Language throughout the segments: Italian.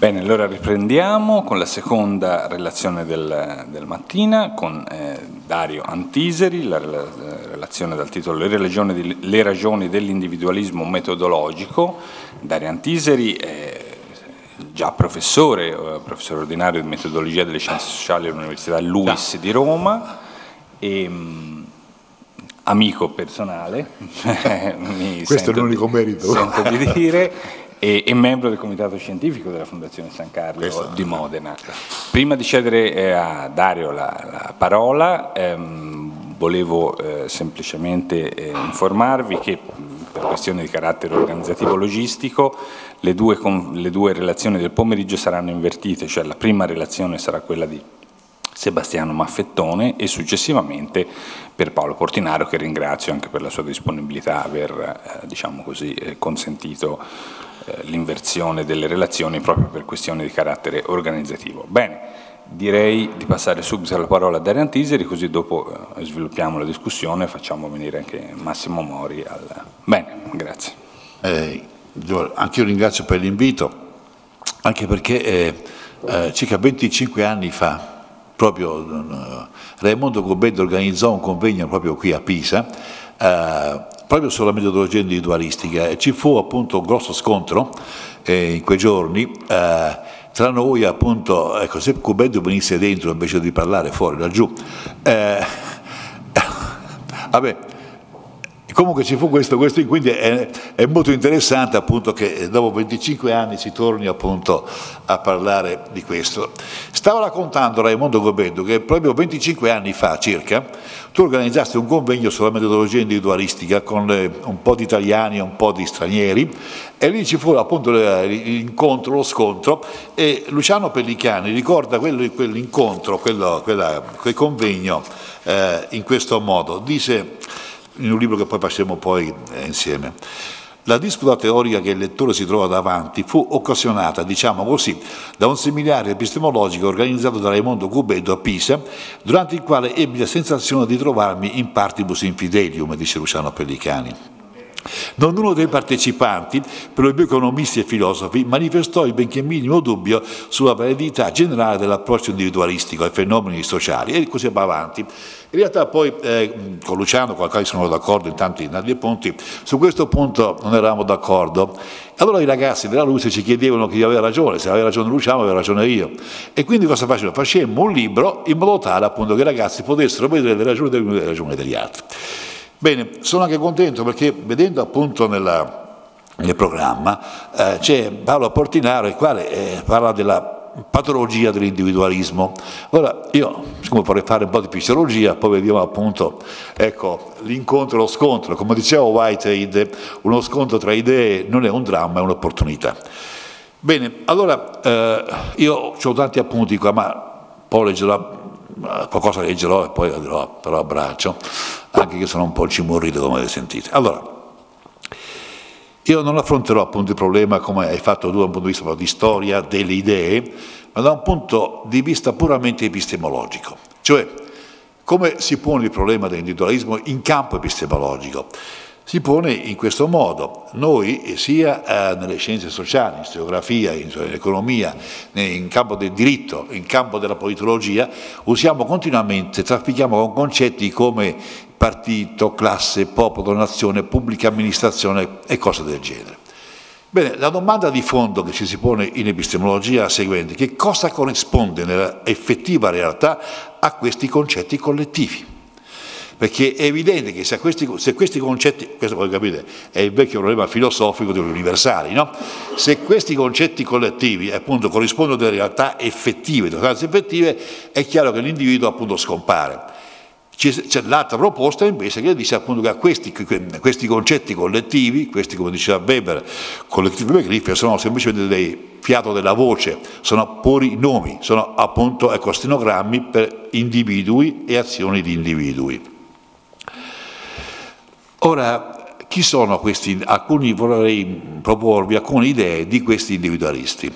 Bene, allora riprendiamo con la seconda relazione del, del mattina con eh, Dario Antiseri, la, la, relazione dal titolo Le ragioni, di, Le ragioni dell'individualismo metodologico. Dario Antiseri è già professore, eh, professore ordinario di metodologia delle scienze sociali all'Università LUIS di Roma e mh, mm, amico personale, questo è l'unico merito. Sento di dire e, e, membro del comitato scientifico della Fondazione San Carlo Questo, di Modena. Prima di cedere eh, a Dario la, la parola, ehm, volevo eh, semplicemente eh, informarvi che per questioni di carattere organizzativo logistico le due, le due relazioni del pomeriggio saranno invertite, cioè la prima relazione sarà quella di Sebastiano Maffettone e successivamente per Paolo Portinaro che ringrazio anche per la sua disponibilità a aver eh, diciamo così, eh, consentito l'inversione delle relazioni proprio per questioni di carattere organizzativo. Bene, direi di passare subito la parola a Dario Antiseri così dopo eh, sviluppiamo la discussione e facciamo venire anche Massimo Mori. Al... Bene, grazie. Eh, anche io ringrazio per l'invito, anche perché eh, eh circa 25 anni fa proprio uh, Raimondo Gobbetti organizzò un convegno proprio qui a Pisa uh, proprio sulla metodologia individualistica. Ci fu appunto un grosso scontro eh, in quei giorni uh, tra noi appunto, ecco, se Cubeddo venisse dentro invece di parlare fuori laggiù, eh, vabbè, Comunque ci fu questo, questo quindi è, è, molto interessante appunto che dopo 25 anni si torni appunto a parlare di questo. Stavo raccontando Raimondo Gobeddo che proprio 25 anni fa circa tu organizzasti un convegno sulla metodologia individualistica con un po' di italiani e un po' di stranieri e lì ci fu appunto l'incontro, lo scontro e Luciano Pellicani ricorda quell'incontro, quel convegno eh, in questo modo, dice in un libro che poi facciamo poi eh, insieme. La disputa teorica che il lettore si trova davanti fu occasionata, diciamo così, da un seminario epistemologico organizzato da Raimondo Cubedo a Pisa, durante il quale ebbi la sensazione di trovarmi in partibus infidelium, dice Luciano Pellicani. Non uno dei partecipanti, per lo più economisti e filosofi, manifestò il benché minimo dubbio sulla validità generale dell'approccio individualistico ai fenomeni sociali e così va avanti. In realtà poi eh, con Luciano, con il sono d'accordo in tanti, in tanti punti, su questo punto non eravamo d'accordo. Allora i ragazzi della Luce ci chiedevano chi aveva ragione, se aveva ragione Luciano aveva ragione io. E quindi cosa facevamo? Facemmo un libro in modo tale appunto che i ragazzi potessero vedere le ragioni degli uni e le ragioni degli altri. Bene, sono anche contento perché vedendo appunto nella, nel programma eh, c'è Paolo Portinaro il quale eh, parla della patologia dell'individualismo. Ora io, siccome vorrei fare un po' di psicologia, poi vediamo appunto ecco, l'incontro e lo scontro. Come diceva Whitehead, uno scontro tra idee non è un dramma, è un'opportunità. Bene, allora eh, io ho tanti appunti qua, ma poi leggerò qualcosa leggerò e poi dirò, però abbraccio, anche che sono un po' cimorrito come sentite. Allora, io non affronterò appunto il problema come hai fatto tu da un punto di vista di storia delle idee, ma da un punto di vista puramente epistemologico, cioè come si pone il problema dell'individualismo in campo epistemologico si pone in questo modo. Noi, sia eh, nelle scienze sociali, in storiografia, in economia, in campo del diritto, in campo della politologia, usiamo continuamente, traffichiamo con concetti come partito, classe, popolo, nazione, pubblica amministrazione e cose del genere. Bene, la domanda di fondo che ci si pone in epistemologia è la seguente, che cosa corrisponde nella effettiva realtà a questi concetti collettivi? Perché è evidente che se questi, se questi concetti, questo voi capite, è il vecchio problema filosofico degli universali, no? se questi concetti collettivi appunto corrispondono alle realtà effettive, sostanze effettive, è chiaro che l'individuo appunto scompare. C'è l'altra proposta invece che dice appunto che questi, questi, concetti collettivi, questi come diceva Weber, collettivi begrifi, sono semplicemente dei fiato della voce, sono puri nomi, sono appunto ecco, stenogrammi per individui e azioni di individui. Ora, chi sono questi? Alcuni vorrei proporvi alcune idee di questi individualisti.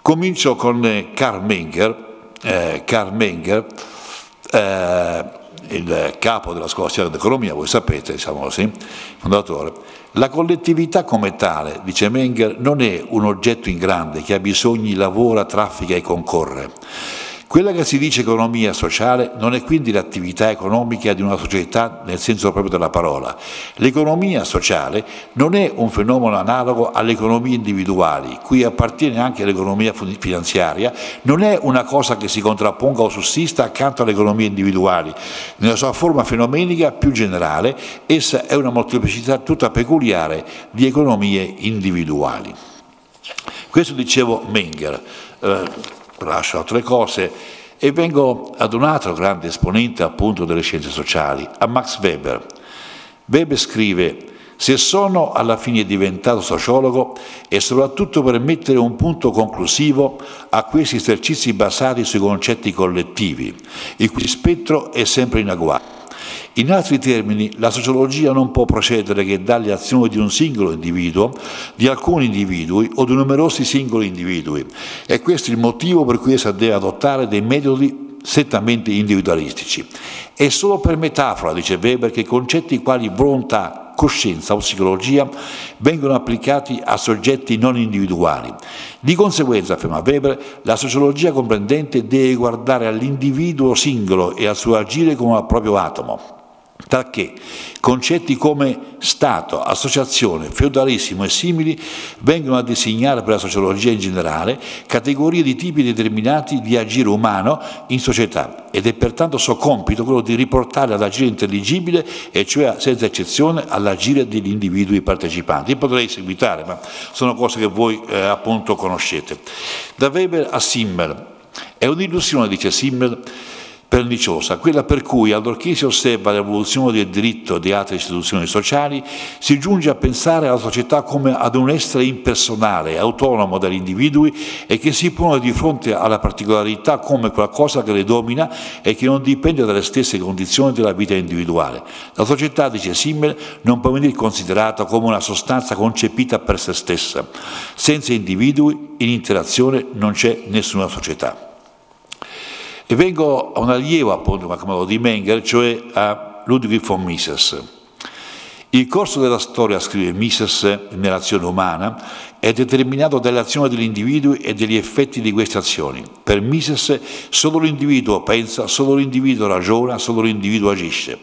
Comincio con eh, Karl Menger, eh, Karl Menger eh, il capo della scolastica d'economia, voi sapete, diciamo così, fondatore, la collettività come tale, dice Menger, non è un oggetto in grande che ha bisogni, lavora, traffica e concorre. Quella che si dice economia sociale non è quindi l'attività economica di una società nel senso proprio della parola. L'economia sociale non è un fenomeno analogo alle economie individuali, cui appartiene anche l'economia finanziaria, non è una cosa che si contrapponga o sussista accanto alle economie individuali. Nella sua forma fenomenica più generale, essa è una molteplicità tutta peculiare di economie individuali. Questo dicevo Menger. Eh, lascio altre cose e vengo ad un altro grande esponente appunto delle scienze sociali, a Max Weber. Weber scrive se sono alla fine diventato sociologo è soprattutto per mettere un punto conclusivo a questi esercizi basati sui concetti collettivi, il cui spettro è sempre in agguato. In altri termini, la sociologia non può procedere che dalle azioni di un singolo individuo, di alcuni individui o di numerosi singoli individui e questo è il motivo per cui essa deve adottare dei metodi strettamente individualistici. È solo per metafora, dice Weber, che concetti quali volontà, coscienza o psicologia vengono applicati a soggetti non individuali. Di conseguenza, afferma Weber, la sociologia comprendente deve guardare all'individuo singolo e al suo agire come al proprio atomo talché concetti come Stato, associazione, feudalismo e simili vengono a designare per la sociologia in generale categorie di tipi determinati di agire umano in società ed è pertanto suo compito quello di riportare all'agire intelligibile e cioè senza eccezione all'agire degli individui partecipanti. Io potrei seguitare, ma sono cose che voi eh, appunto conoscete. Da Weber a Simmel. È un'illusione, dice Simmel, perniciosa, quella per cui, allorché si osserva l'evoluzione del diritto di altre istituzioni sociali, si giunge a pensare alla società come ad un essere impersonale, autonomo dagli individui e che si pone di fronte alla particolarità come qualcosa che le domina e che non dipende dalle stesse condizioni della vita individuale. La società, dice Simmel, non può venire considerata come una sostanza concepita per se stessa. Senza individui, in interazione, non c'è nessuna società. E vengo a un allievo appunto di Menger, cioè a Ludwig von Mises. Il corso della storia, scrive Mises nell'azione umana, è determinato dalle azioni degli individui e dagli effetti di queste azioni. Per Mises solo l'individuo pensa, solo l'individuo ragiona, solo l'individuo agisce.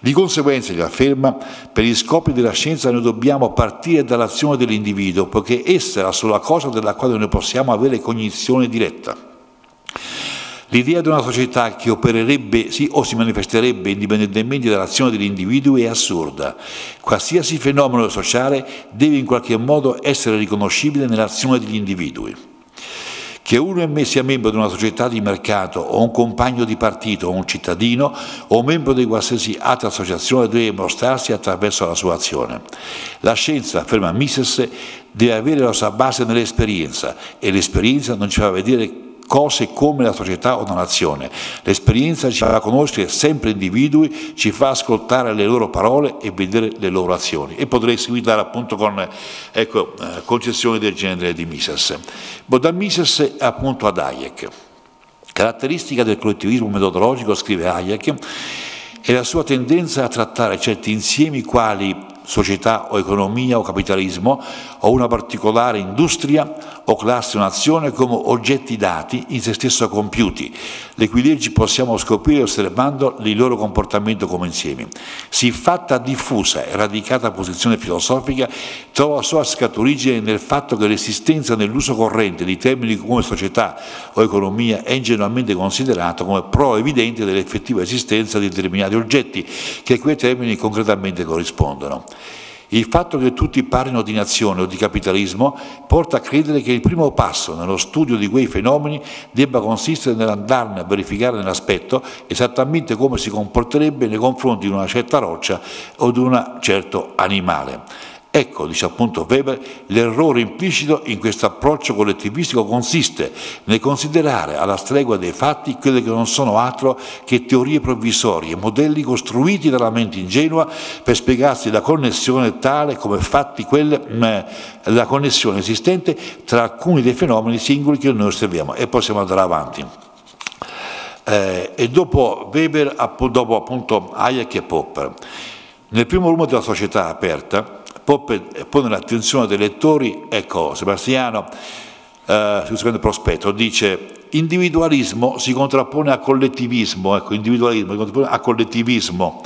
Di conseguenza, gli afferma, per gli scopi della scienza noi dobbiamo partire dall'azione dell'individuo, poiché essa è la sola cosa della quale noi possiamo avere cognizione diretta. L'idea di una società che opererebbe sì, o si manifesterebbe indipendentemente dall'azione degli individui è assurda. Qualsiasi fenomeno sociale deve in qualche modo essere riconoscibile nell'azione degli individui. Che uno sia membro di una società di mercato o un compagno di partito o un cittadino o membro di qualsiasi altra associazione deve mostrarsi attraverso la sua azione. La scienza, afferma Mises, deve avere la sua base nell'esperienza e l'esperienza non ci fa vedere cose come la società o una nazione. L'esperienza ci fa conoscere sempre individui, ci fa ascoltare le loro parole e vedere le loro azioni. E potrei seguitare appunto con ecco, eh, concezioni del genere di Mises. Da Mises appunto ad Hayek. Caratteristica del collettivismo metodologico, scrive Hayek, è la sua tendenza a trattare certi insiemi quali società o economia o capitalismo o una particolare industria o classe o nazione come oggetti dati in se stesso compiuti, le cui leggi possiamo scoprire osservando il loro comportamento come insiemi. Siffatta diffusa e radicata posizione filosofica trova sua scaturigine nel fatto che l'esistenza nell'uso corrente di termini come società o economia è ingenuamente considerato come prova evidente dell'effettiva esistenza di determinati oggetti che a quei termini concretamente corrispondono. Il fatto che tutti parlino di nazione o di capitalismo porta a credere che il primo passo nello studio di quei fenomeni debba consistere nell'andarne a verificare nell'aspetto esattamente come si comporterebbe nei confronti di una certa roccia o di un certo animale. Ecco, dice appunto Weber, l'errore implicito in questo approccio collettivistico consiste nel considerare alla stregua dei fatti quelle che non sono altro che teorie provvisorie, modelli costruiti dalla mente ingenua per spiegarsi la connessione tale come fatti quelle, la connessione esistente tra alcuni dei fenomeni singoli che noi osserviamo e possiamo andare avanti. eh, e dopo Weber, dopo appunto Hayek e Popper. Nel primo volume della Società Aperta, pone l'attenzione dei lettori, ecco, Sebastiano, eh, sul secondo prospetto, dice individualismo si contrappone a collettivismo, ecco, individualismo si contrappone a collettivismo,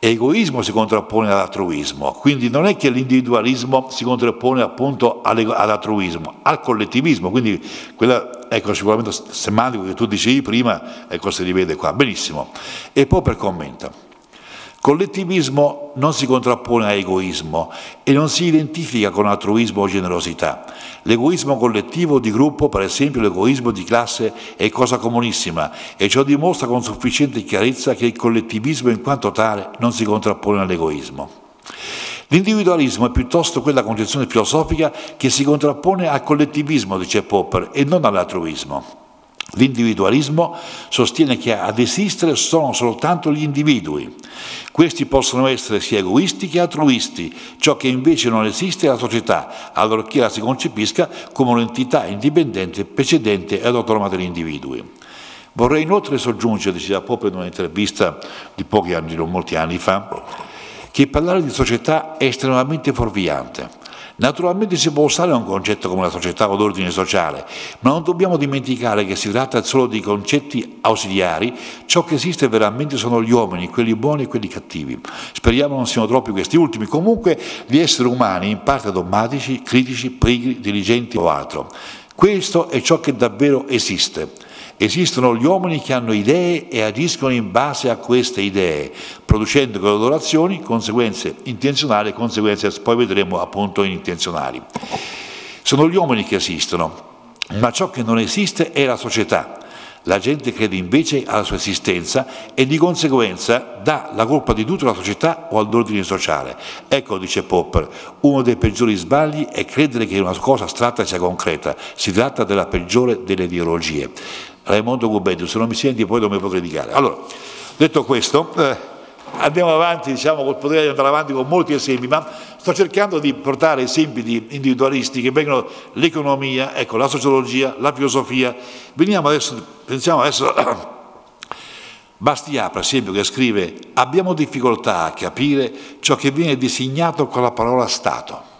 egoismo si contrappone all'altruismo, quindi non è che l'individualismo si contrappone appunto all'altruismo, al collettivismo, quindi quella, ecco, sicuramente semantico che tu dicevi prima, ecco, si rivede qua, benissimo. E poi per commenta. Collettivismo non si contrappone a egoismo e non si identifica con altruismo o generosità. L'egoismo collettivo di gruppo, per esempio l'egoismo di classe, è cosa comunissima e ciò dimostra con sufficiente chiarezza che il collettivismo in quanto tale non si contrappone all'egoismo. L'individualismo è piuttosto quella concezione filosofica che si contrappone al collettivismo, dice Popper, e non all'altruismo. L'individualismo sostiene che ad esistere sono soltanto gli individui. Questi possono essere sia egoisti che altruisti, ciò che invece non esiste è la società, allorché la si concepisca come un'entità indipendente, precedente ed autonoma degli individui. Vorrei inoltre soggiungere, diceva Pope in un'intervista di pochi anni, non molti anni fa, che parlare di società è estremamente fuorviante. Naturalmente si può usare un concetto come la società o l'ordine sociale, ma non dobbiamo dimenticare che si tratta solo di concetti ausiliari, ciò che esiste veramente sono gli uomini, quelli buoni e quelli cattivi. Speriamo non siano troppi questi ultimi, comunque gli esseri umani in parte dogmatici, critici, pigri, diligenti o altro. Questo è ciò che davvero esiste. Esistono gli uomini che hanno idee e agiscono in base a queste idee, producendo con le loro azioni conseguenze intenzionali e conseguenze, poi vedremo appunto intenzionali. Sono gli uomini che esistono, ma ciò che non esiste è la società. La gente crede invece alla sua esistenza e di conseguenza dà la colpa di tutto alla società o all'ordine sociale. Ecco, dice Popper, uno dei peggiori sbagli è credere che una cosa astratta sia concreta. Si tratta della peggiore delle ideologie. Raimondo Gubedio, se non mi senti poi non mi può criticare. Allora, detto questo, eh, andiamo avanti, diciamo, potrei andare avanti con molti esempi, ma sto cercando di portare esempi di individualisti che vengono l'economia, ecco, la sociologia, la filosofia. Veniamo adesso, pensiamo adesso Bastia, per esempio, che scrive abbiamo difficoltà a capire ciò che viene designato con la parola Stato.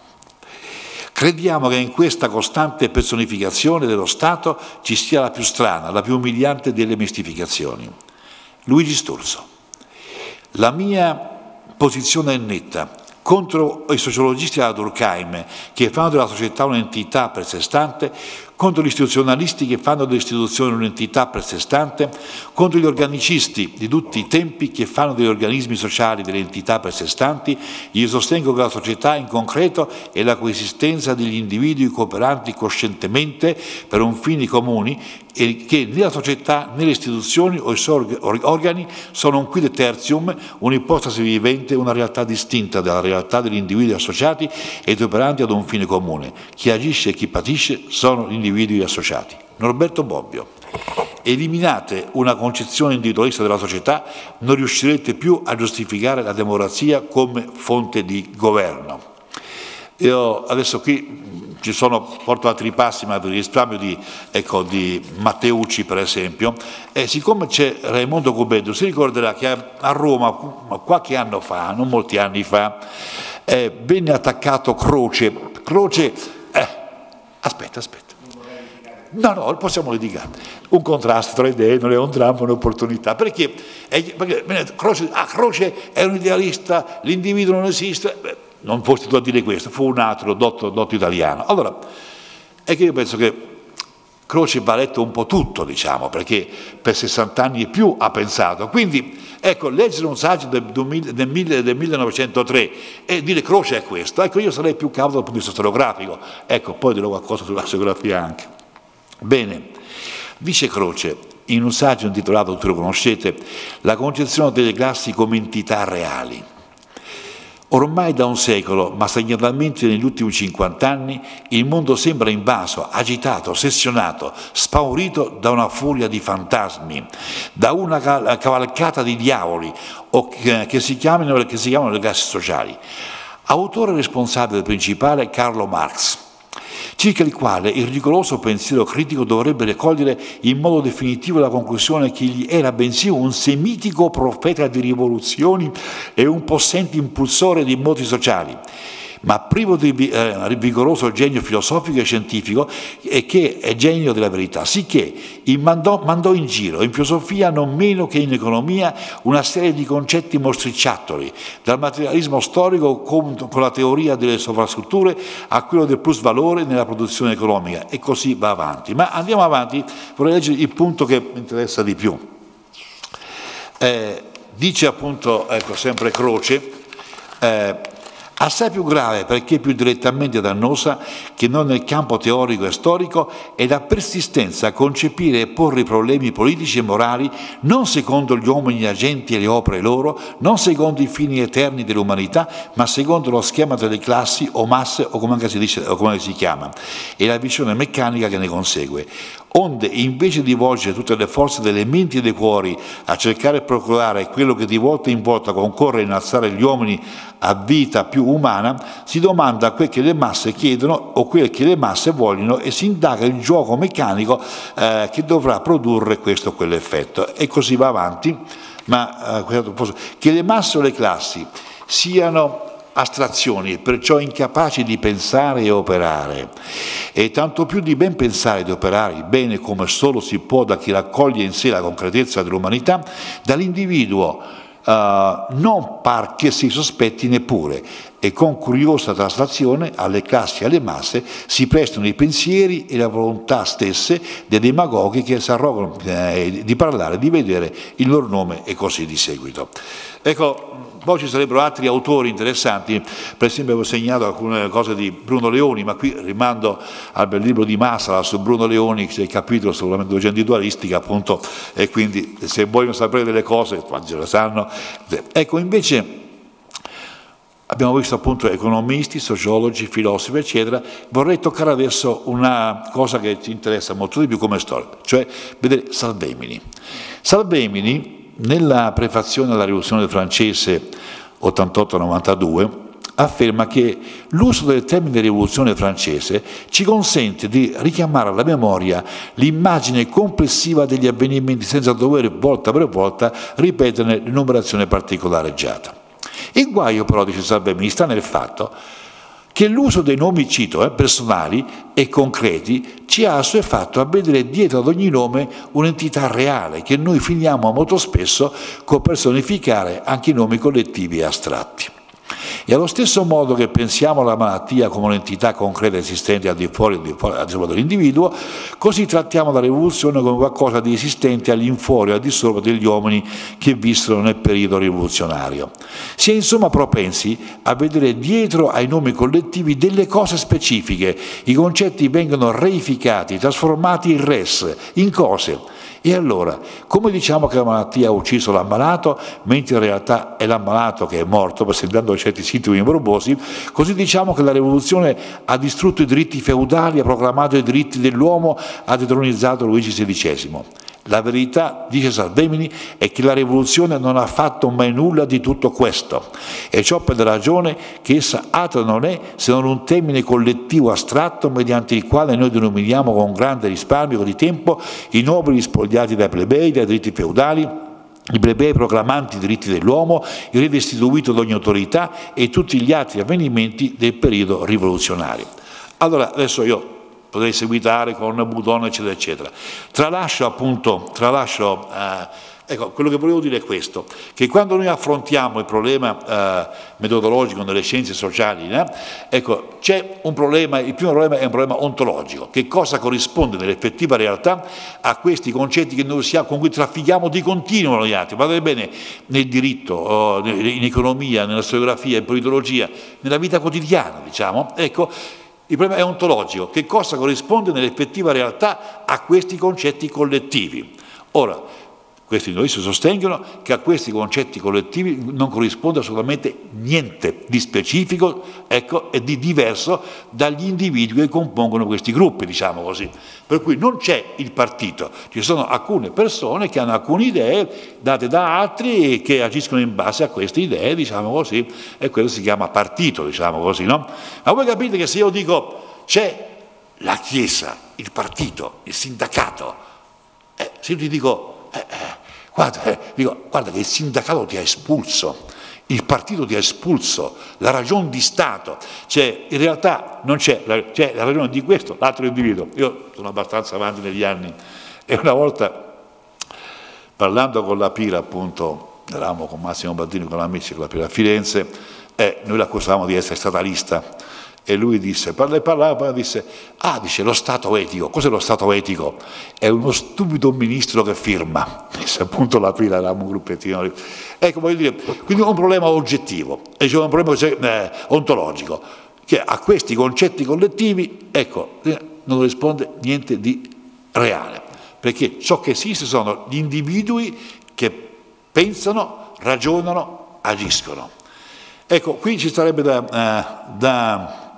Crediamo che in questa costante personificazione dello Stato ci sia la più strana, la più umiliante delle mistificazioni. Luigi Sturzo. La mia posizione è netta contro i sociologisti della Durkheim che fanno della società un'entità per sé stante, contro gli istituzionalisti che fanno delle istituzioni un'entità per sé stante, contro gli organicisti di tutti i tempi che fanno degli organismi sociali delle entità per sé stanti, io sostengo che la società in concreto è la coesistenza degli individui cooperanti coscientemente per un fini comuni e che né la società né le istituzioni o i suoi organi sono un quid tertium, un'ipostasi vivente, una realtà distinta dalla realtà degli individui associati ed operanti ad un fine comune. Chi agisce e chi patisce sono gli individui associati. Norberto Bobbio. Eliminate una concezione individualista della società, non riuscirete più a giustificare la democrazia come fonte di governo. Io adesso qui ci sono, porto altri passi, ma per risparmio di, ecco, di Matteucci per esempio, e siccome c'è Raimondo Cubeddo, si ricorderà che a Roma qualche anno fa, non molti anni fa, eh, venne attaccato Croce. Croce, eh, aspetta, aspetta. No, no, possiamo litigare. Un contrasto tra idee non è un dramma, un'opportunità. Perché? perché Croce, ah, Croce è un idealista, l'individuo non esiste. Beh, non fosse tu a dire questo, fu un altro dotto, dotto italiano. Allora, è che io penso che Croce va letto un po' tutto, diciamo, perché per 60 anni e più ha pensato. Quindi, ecco, leggere un saggio del, del, del 1903 e dire Croce è questo, ecco, io sarei più cauto dal punto di vista storiografico. Ecco, poi dirò qualcosa sulla geografia anche. Bene, dice Croce, in un saggio intitolato, tutti lo conoscete, La concezione delle classi come entità reali. Ormai da un secolo, ma segnatamente negli ultimi 50 anni, il mondo sembra invaso, agitato, ossessionato, spaurito da una furia di fantasmi, da una cavalcata di diavoli che si chiamano, che si chiamano le classi sociali. Autore responsabile principale Carlo Marx. Circa il quale il rigoroso pensiero critico dovrebbe raccogliere in modo definitivo la conclusione che egli era bensì un semitico profeta di rivoluzioni e un possente impulsore di moti sociali ma privo di eh, vigoroso genio filosofico e scientifico e che è genio della verità, sicché mandò, mandò, in giro in filosofia non meno che in economia una serie di concetti mostriciattoli, dal materialismo storico con, con la teoria delle sovrastrutture a quello del plus valore nella produzione economica e così va avanti. Ma andiamo avanti, vorrei leggere il punto che mi interessa di più. Eh, dice appunto, ecco, sempre Croce, eh, Assai più grave perché più direttamente dannosa che non nel campo teorico e storico è la persistenza a concepire e porre i problemi politici e morali non secondo gli uomini agenti e le opere loro, non secondo i fini eterni dell'umanità, ma secondo lo schema delle classi o masse o come si, dice, o come si chiama, e la visione meccanica che ne consegue onde invece di volgere tutte le forze delle menti e dei cuori a cercare e procurare quello che di volta in volta concorre a innalzare gli uomini a vita più umana, si domanda quel che le masse chiedono o quel che le masse vogliono e si indaga il gioco meccanico eh, che dovrà produrre questo o quell'effetto. E così va avanti, ma eh, che le masse o le classi siano astrazioni e perciò incapaci di pensare e operare, e tanto più di ben pensare e di operare il bene come solo si può da chi raccoglie in sé la concretezza dell'umanità, dall'individuo uh, non par che si sospetti neppure, e con curiosa traslazione alle classi e alle masse si prestano i pensieri e la volontà stesse dei demagoghi che si arrogano eh, di parlare, di vedere il loro nome e così di seguito. Ecco, poi ci sarebbero altri autori interessanti, per esempio avevo segnato alcune cose di Bruno Leoni, ma qui rimando al bel libro di Massala su Bruno Leoni, c'è il capitolo sulla individualistica, appunto, e quindi se vogliono sapere delle cose, quando le sanno. Ecco, invece abbiamo visto appunto economisti, sociologi, filosofi, eccetera, vorrei toccare adesso una cosa che ci interessa molto di più come storia, cioè vedere Salvemini. Salvemini nella prefazione alla rivoluzione francese 88-92 afferma che l'uso del termine rivoluzione francese ci consente di richiamare alla memoria l'immagine complessiva degli avvenimenti senza dover volta per volta ripeterne l'enumerazione particolareggiata. Il guaio però, dice Salvemini, sta nel fatto che l'uso dei nomi, cito, eh, personali e concreti ci ha assuefatto a vedere dietro ad ogni nome un'entità reale che noi finiamo molto spesso con personificare anche i nomi collettivi e astratti. E allo stesso modo che pensiamo alla malattia come un'entità concreta esistente al di fuori, al di fuori dell'individuo, così trattiamo la rivoluzione come qualcosa di esistente all'infuori, al di sopra degli uomini che vissero nel periodo rivoluzionario. Si è insomma propensi a vedere dietro ai nomi collettivi delle cose specifiche, i concetti vengono reificati, trasformati in res, in cose, e allora, come diciamo che la malattia ha ucciso l'ammalato, mentre in realtà è l'ammalato che è morto, presentando certi sintomi morbosi, così diciamo che la rivoluzione ha distrutto i diritti feudali, ha proclamato i diritti dell'uomo, ha detronizzato Luigi XVI. La verità, dice Salvemini, è che la rivoluzione non ha fatto mai nulla di tutto questo e ciò per la ragione che essa altro non è se non un termine collettivo astratto mediante il quale noi denominiamo con grande risparmio di tempo i nobili spogliati dai plebei, dai diritti feudali, i plebei proclamanti i diritti dell'uomo, il re destituito da ogni autorità e tutti gli altri avvenimenti del periodo rivoluzionario. Allora, adesso io potrei seguitare con Budon, eccetera, eccetera. Tralascio appunto, tralascio, eh, ecco, quello che volevo dire è questo, che quando noi affrontiamo il problema eh, metodologico nelle scienze sociali, eh, ecco, c'è un problema, il primo problema è un problema ontologico, che cosa corrisponde nell'effettiva realtà a questi concetti che noi usiamo, con cui traffichiamo di continuo noi altri, guardate bene, nel diritto, in economia, nella storiografia, in politologia, nella vita quotidiana, diciamo, ecco, il problema è ontologico, che cosa corrisponde nell'effettiva realtà a questi concetti collettivi. Ora, questi notizi sostengono che a questi concetti collettivi non corrisponde assolutamente niente di specifico ecco, e di diverso dagli individui che compongono questi gruppi, diciamo così. Per cui non c'è il partito, ci sono alcune persone che hanno alcune idee date da altri e che agiscono in base a queste idee, diciamo così, e quello si chiama partito, diciamo così, no? Ma voi capite che se io dico c'è la Chiesa, il partito, il sindacato, eh, se io ti dico, eh, eh, guarda, eh, dico, guarda che il sindacato ti ha espulso, il partito ti ha espulso, la ragione di Stato, cioè in realtà non c'è, c'è la ragione di questo, l'altro individuo. Io sono abbastanza avanti negli anni. E una volta parlando con la Pira appunto, eravamo con Massimo Baldini, con amici con la Pira a Firenze, e noi l'accusavamo di essere statalista e lui disse, parla e poi disse, ah, dice, lo Stato etico, cos'è lo Stato etico? È uno stupido ministro che firma, disse appunto la pila, eravamo un gruppettino. Ecco, voglio dire, quindi un problema oggettivo, è un problema eh, ontologico, che a questi concetti collettivi, ecco, eh, non risponde niente di reale, perché ciò che esiste sono gli individui che pensano, ragionano, agiscono. Ecco, qui ci sarebbe da, uh, da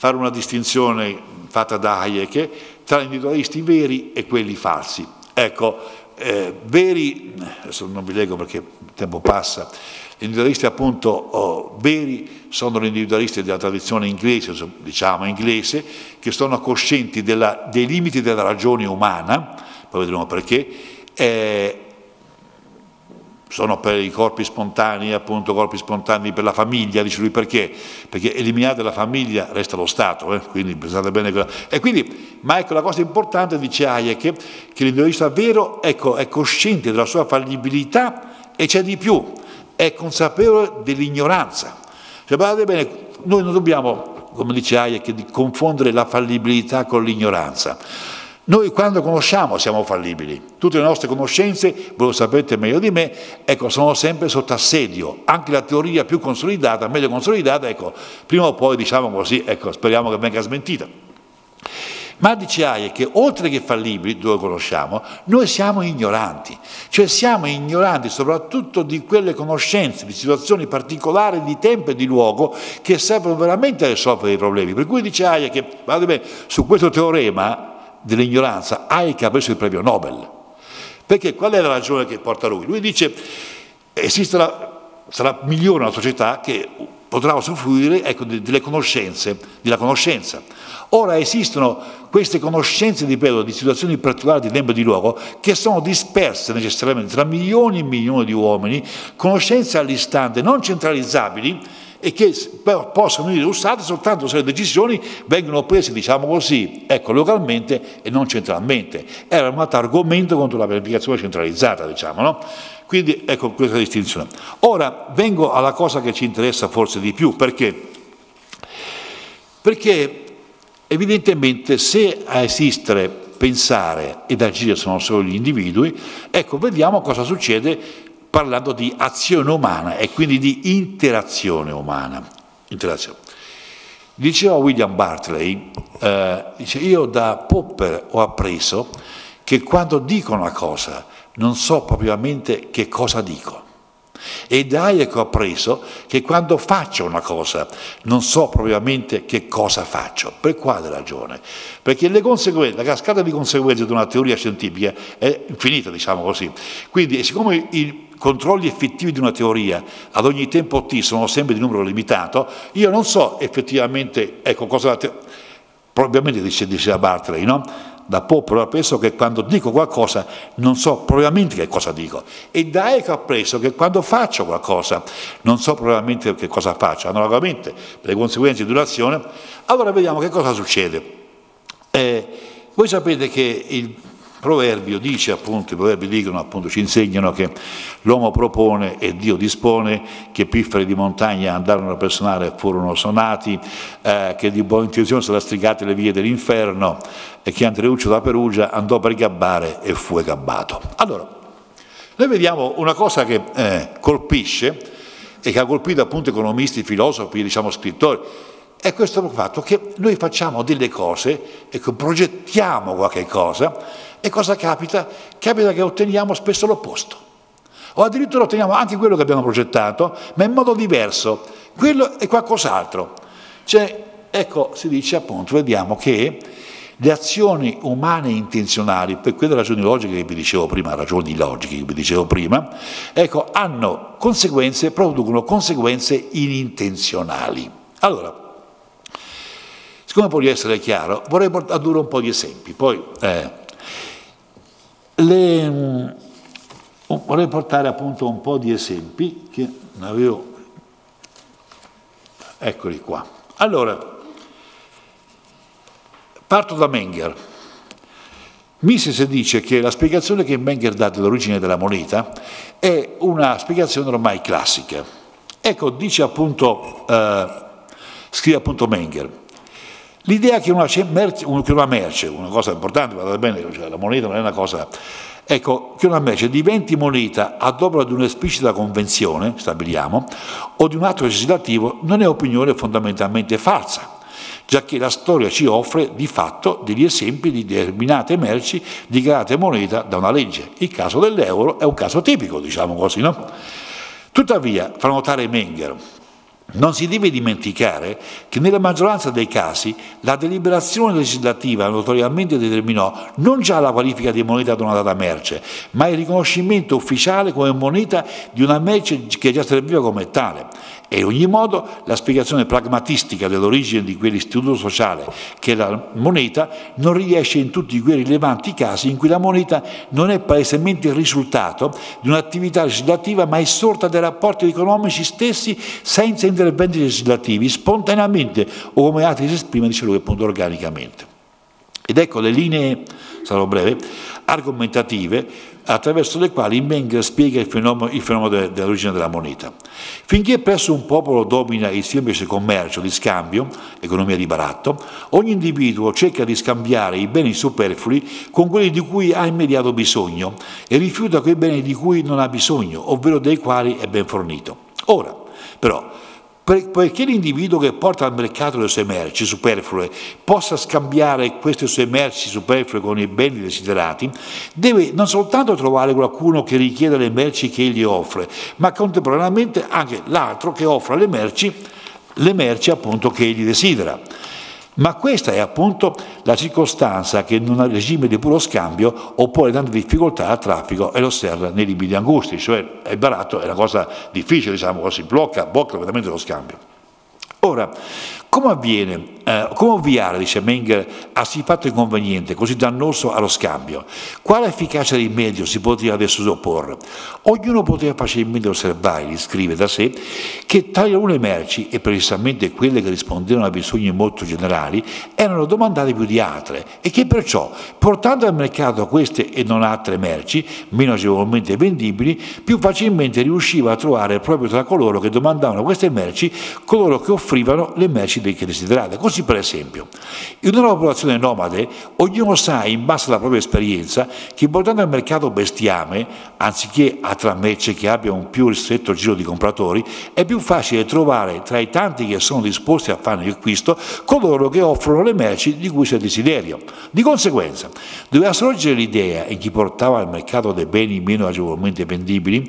fare una distinzione fatta da Hayek tra individualisti veri e quelli falsi. Ecco, eh, veri, adesso non vi leggo perché il tempo passa, gli individualisti appunto oh, veri sono gli individualisti della tradizione inglese, diciamo inglese, che sono coscienti della, dei limiti della ragione umana, poi vedremo perché, eh, sono per i corpi spontanei, appunto corpi spontanei per la famiglia, dice lui perché? Perché eliminate la famiglia resta lo Stato, eh? quindi pensate bene. E quindi, ma ecco la cosa importante, dice Hayek, che l'individualista vero ecco, è cosciente della sua fallibilità e c'è di più, è consapevole dell'ignoranza. Cioè, guardate bene, noi non dobbiamo, come dice Hayek, confondere la fallibilità con l'ignoranza. Noi quando conosciamo siamo fallibili, tutte le nostre conoscenze, voi lo sapete meglio di me, ecco, sono sempre sotto assedio, anche la teoria più consolidata, meglio consolidata, ecco, prima o poi diciamo così, ecco, speriamo che venga smentita. Ma dice Hayek che oltre che fallibili, dove conosciamo, noi siamo ignoranti, cioè siamo ignoranti soprattutto di quelle conoscenze, di situazioni particolari di tempo e di luogo che servono veramente a risolvere i problemi. Per cui dice Hayek che, guardate bene, su questo teorema dell'ignoranza, Hayek ha preso il premio Nobel. Perché qual è la ragione che porta lui? Lui dice esisterà, sarà migliore una società che potrà usufruire ecco, delle conoscenze, della conoscenza. Ora esistono queste conoscenze, ripeto, di situazioni particolari di tempo e di luogo che sono disperse necessariamente tra milioni e milioni di uomini, conoscenze all'istante non centralizzabili, e che possono essere usate soltanto se le decisioni vengono prese, diciamo così, ecco, localmente e non centralmente. Era un altro argomento contro la pianificazione centralizzata, diciamo, no? Quindi ecco questa distinzione. Ora vengo alla cosa che ci interessa forse di più, perché? Perché evidentemente se a esistere, pensare ed agire sono solo gli individui, ecco, vediamo cosa succede parlando di azione umana e quindi di interazione umana. Interazione. Diceva William Bartley, eh, dice, io da Popper ho appreso che quando dico una cosa non so propriamente che cosa dico. E da Hayek ho appreso che quando faccio una cosa non so propriamente che cosa faccio. Per quale ragione? Perché la cascata di conseguenze di una teoria scientifica è infinita, diciamo così. Quindi, siccome il controlli effettivi di una teoria ad ogni tempo t sono sempre di numero limitato, io non so effettivamente, ecco cosa, probabilmente dice, diceva Bartley, no? Da Popolo appreso che quando dico qualcosa non so probabilmente che cosa dico e da Eco ho appreso che quando faccio qualcosa non so probabilmente che cosa faccio, analogamente per le conseguenze di un'azione, allora vediamo che cosa succede. Eh, voi sapete che il proverbio dice appunto, i proverbi dicono appunto, ci insegnano che l'uomo propone e Dio dispone, che pifferi di montagna andarono a personare e furono sonati, eh, che di buona intenzione sono strigate le vie dell'inferno e che Andreuccio da Perugia andò per gabbare e fu gabbato. Allora, noi vediamo una cosa che eh, colpisce e che ha colpito appunto economisti, filosofi, diciamo scrittori, è questo fatto che noi facciamo delle cose e progettiamo qualche cosa e cosa capita? Capita che otteniamo spesso l'opposto. O addirittura otteniamo anche quello che abbiamo progettato, ma in modo diverso. Quello è qualcos'altro. Cioè, ecco, si dice appunto, vediamo che le azioni umane intenzionali, per quelle ragioni logiche che vi dicevo prima, ragioni logiche che vi dicevo prima, ecco, hanno conseguenze, producono conseguenze inintenzionali. Allora, Siccome voglio essere chiaro, vorrei portare un po' di esempi. Poi, eh, le, mm, vorrei portare appunto un po' di esempi che ne avevo. Eccoli qua. Allora, parto da Menger. Mises dice che la spiegazione che Menger dà dell'origine della moneta è una spiegazione ormai classica. Ecco, dice appunto, eh, scrive appunto Menger, l'idea che una, merce, una merce, una cosa importante, guardate bene, cioè la moneta non è una cosa Ecco, che una merce diventi moneta ad opera di un'esplicita convenzione, stabiliamo, o di un atto legislativo, non è opinione fondamentalmente falsa, già che la storia ci offre di fatto degli esempi di determinate merci dichiarate moneta da una legge. Il caso dell'euro è un caso tipico, diciamo così, no? Tuttavia, fa notare Menger, non si deve dimenticare che nella maggioranza dei casi la deliberazione legislativa notoriamente determinò non già la qualifica di moneta ad una data merce, ma il riconoscimento ufficiale come moneta di una merce che già serviva come tale. E in ogni modo la spiegazione pragmatistica dell'origine di quell'istituto sociale che è la moneta non riesce in tutti quei rilevanti casi in cui la moneta non è palesemente il risultato di un'attività legislativa ma è sorta dai rapporti economici stessi senza interventi legislativi, spontaneamente o come altri si esprime, dice lui appunto organicamente. Ed ecco le linee, sarò breve, argomentative attraverso le quali Menger spiega il fenomeno, il fenomeno dell'origine della moneta. Finché presso un popolo domina il semplice commercio di scambio, economia di baratto, ogni individuo cerca di scambiare i beni superflui con quelli di cui ha immediato bisogno e rifiuta quei beni di cui non ha bisogno, ovvero dei quali è ben fornito. Ora, però, perché l'individuo che porta al mercato le sue merci superflue possa scambiare queste sue merci superflue con i beni desiderati, deve non soltanto trovare qualcuno che richieda le merci che egli offre, ma contemporaneamente anche l'altro che offra le merci, le merci appunto che egli desidera. Ma questa è appunto la circostanza che in un regime di puro scambio oppone tante difficoltà al traffico e lo osserva nei limiti angusti, cioè il baratto è una cosa difficile, diciamo così, blocca, blocca completamente lo scambio. Ora, come avviene, eh, come ovviare, dice Menger, a siffatto inconveniente così dannoso allo scambio? Quale efficacia di medio si poteva adesso opporre? Ognuno poteva facilmente osservare, scrive da sé, che tali alcune merci, e precisamente quelle che rispondevano a bisogni molto generali, erano domandate più di altre e che perciò, portando al mercato queste e non altre merci, meno agevolmente vendibili, più facilmente riusciva a trovare proprio tra coloro che domandavano queste merci coloro che offrivano le merci che desiderate. Così per esempio, in una popolazione nomade ognuno sa in base alla propria esperienza che portando al mercato bestiame, anziché a trammerce che abbia un più ristretto giro di compratori, è più facile trovare tra i tanti che sono disposti a fare l'acquisto coloro che offrono le merci di cui c'è desiderio. Di conseguenza, doveva sorgere l'idea in chi portava al mercato dei beni meno agevolmente vendibili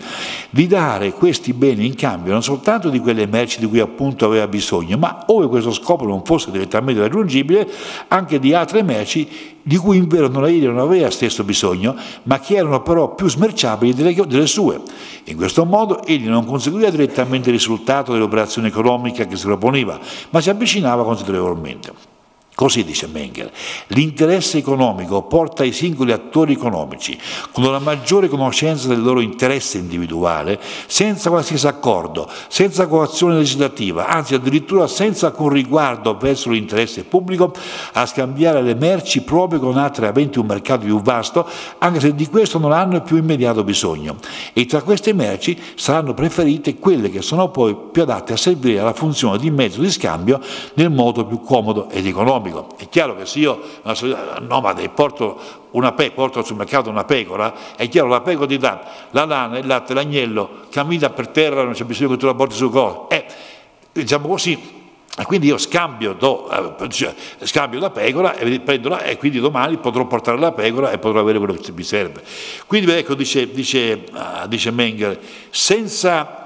di dare questi beni in cambio non soltanto di quelle merci di cui appunto aveva bisogno, ma ove questo scopo non fosse direttamente raggiungibile, anche di altre merci di cui in vero non non aveva stesso bisogno, ma che erano però più smerciabili delle, delle sue. In questo modo egli non conseguiva direttamente il risultato dell'operazione economica che si proponeva, ma si avvicinava considerevolmente. Così dice Menger, l'interesse economico porta i singoli attori economici, con una maggiore conoscenza del loro interesse individuale, senza qualsiasi accordo, senza coazione legislativa, anzi addirittura senza alcun riguardo verso l'interesse pubblico, a scambiare le merci proprio con altre aventi un mercato più vasto, anche se di questo non hanno più immediato bisogno. E tra queste merci saranno preferite quelle che sono poi più adatte a servire alla funzione di mezzo di scambio nel modo più comodo ed economico economico. È chiaro che se io una società nomade porto, pe- porto sul mercato una pecora, è chiaro la pecora ti dà la lana, il latte, l'agnello, cammina per terra, non c'è bisogno che tu la porti su cosa. Eh, diciamo così, quindi io scambio, do, eh, cioè, scambio, la pecora e, la, e, quindi domani potrò portare la pecora e potrò avere quello che mi serve. Quindi ecco, dice, dice, uh, dice Menger, senza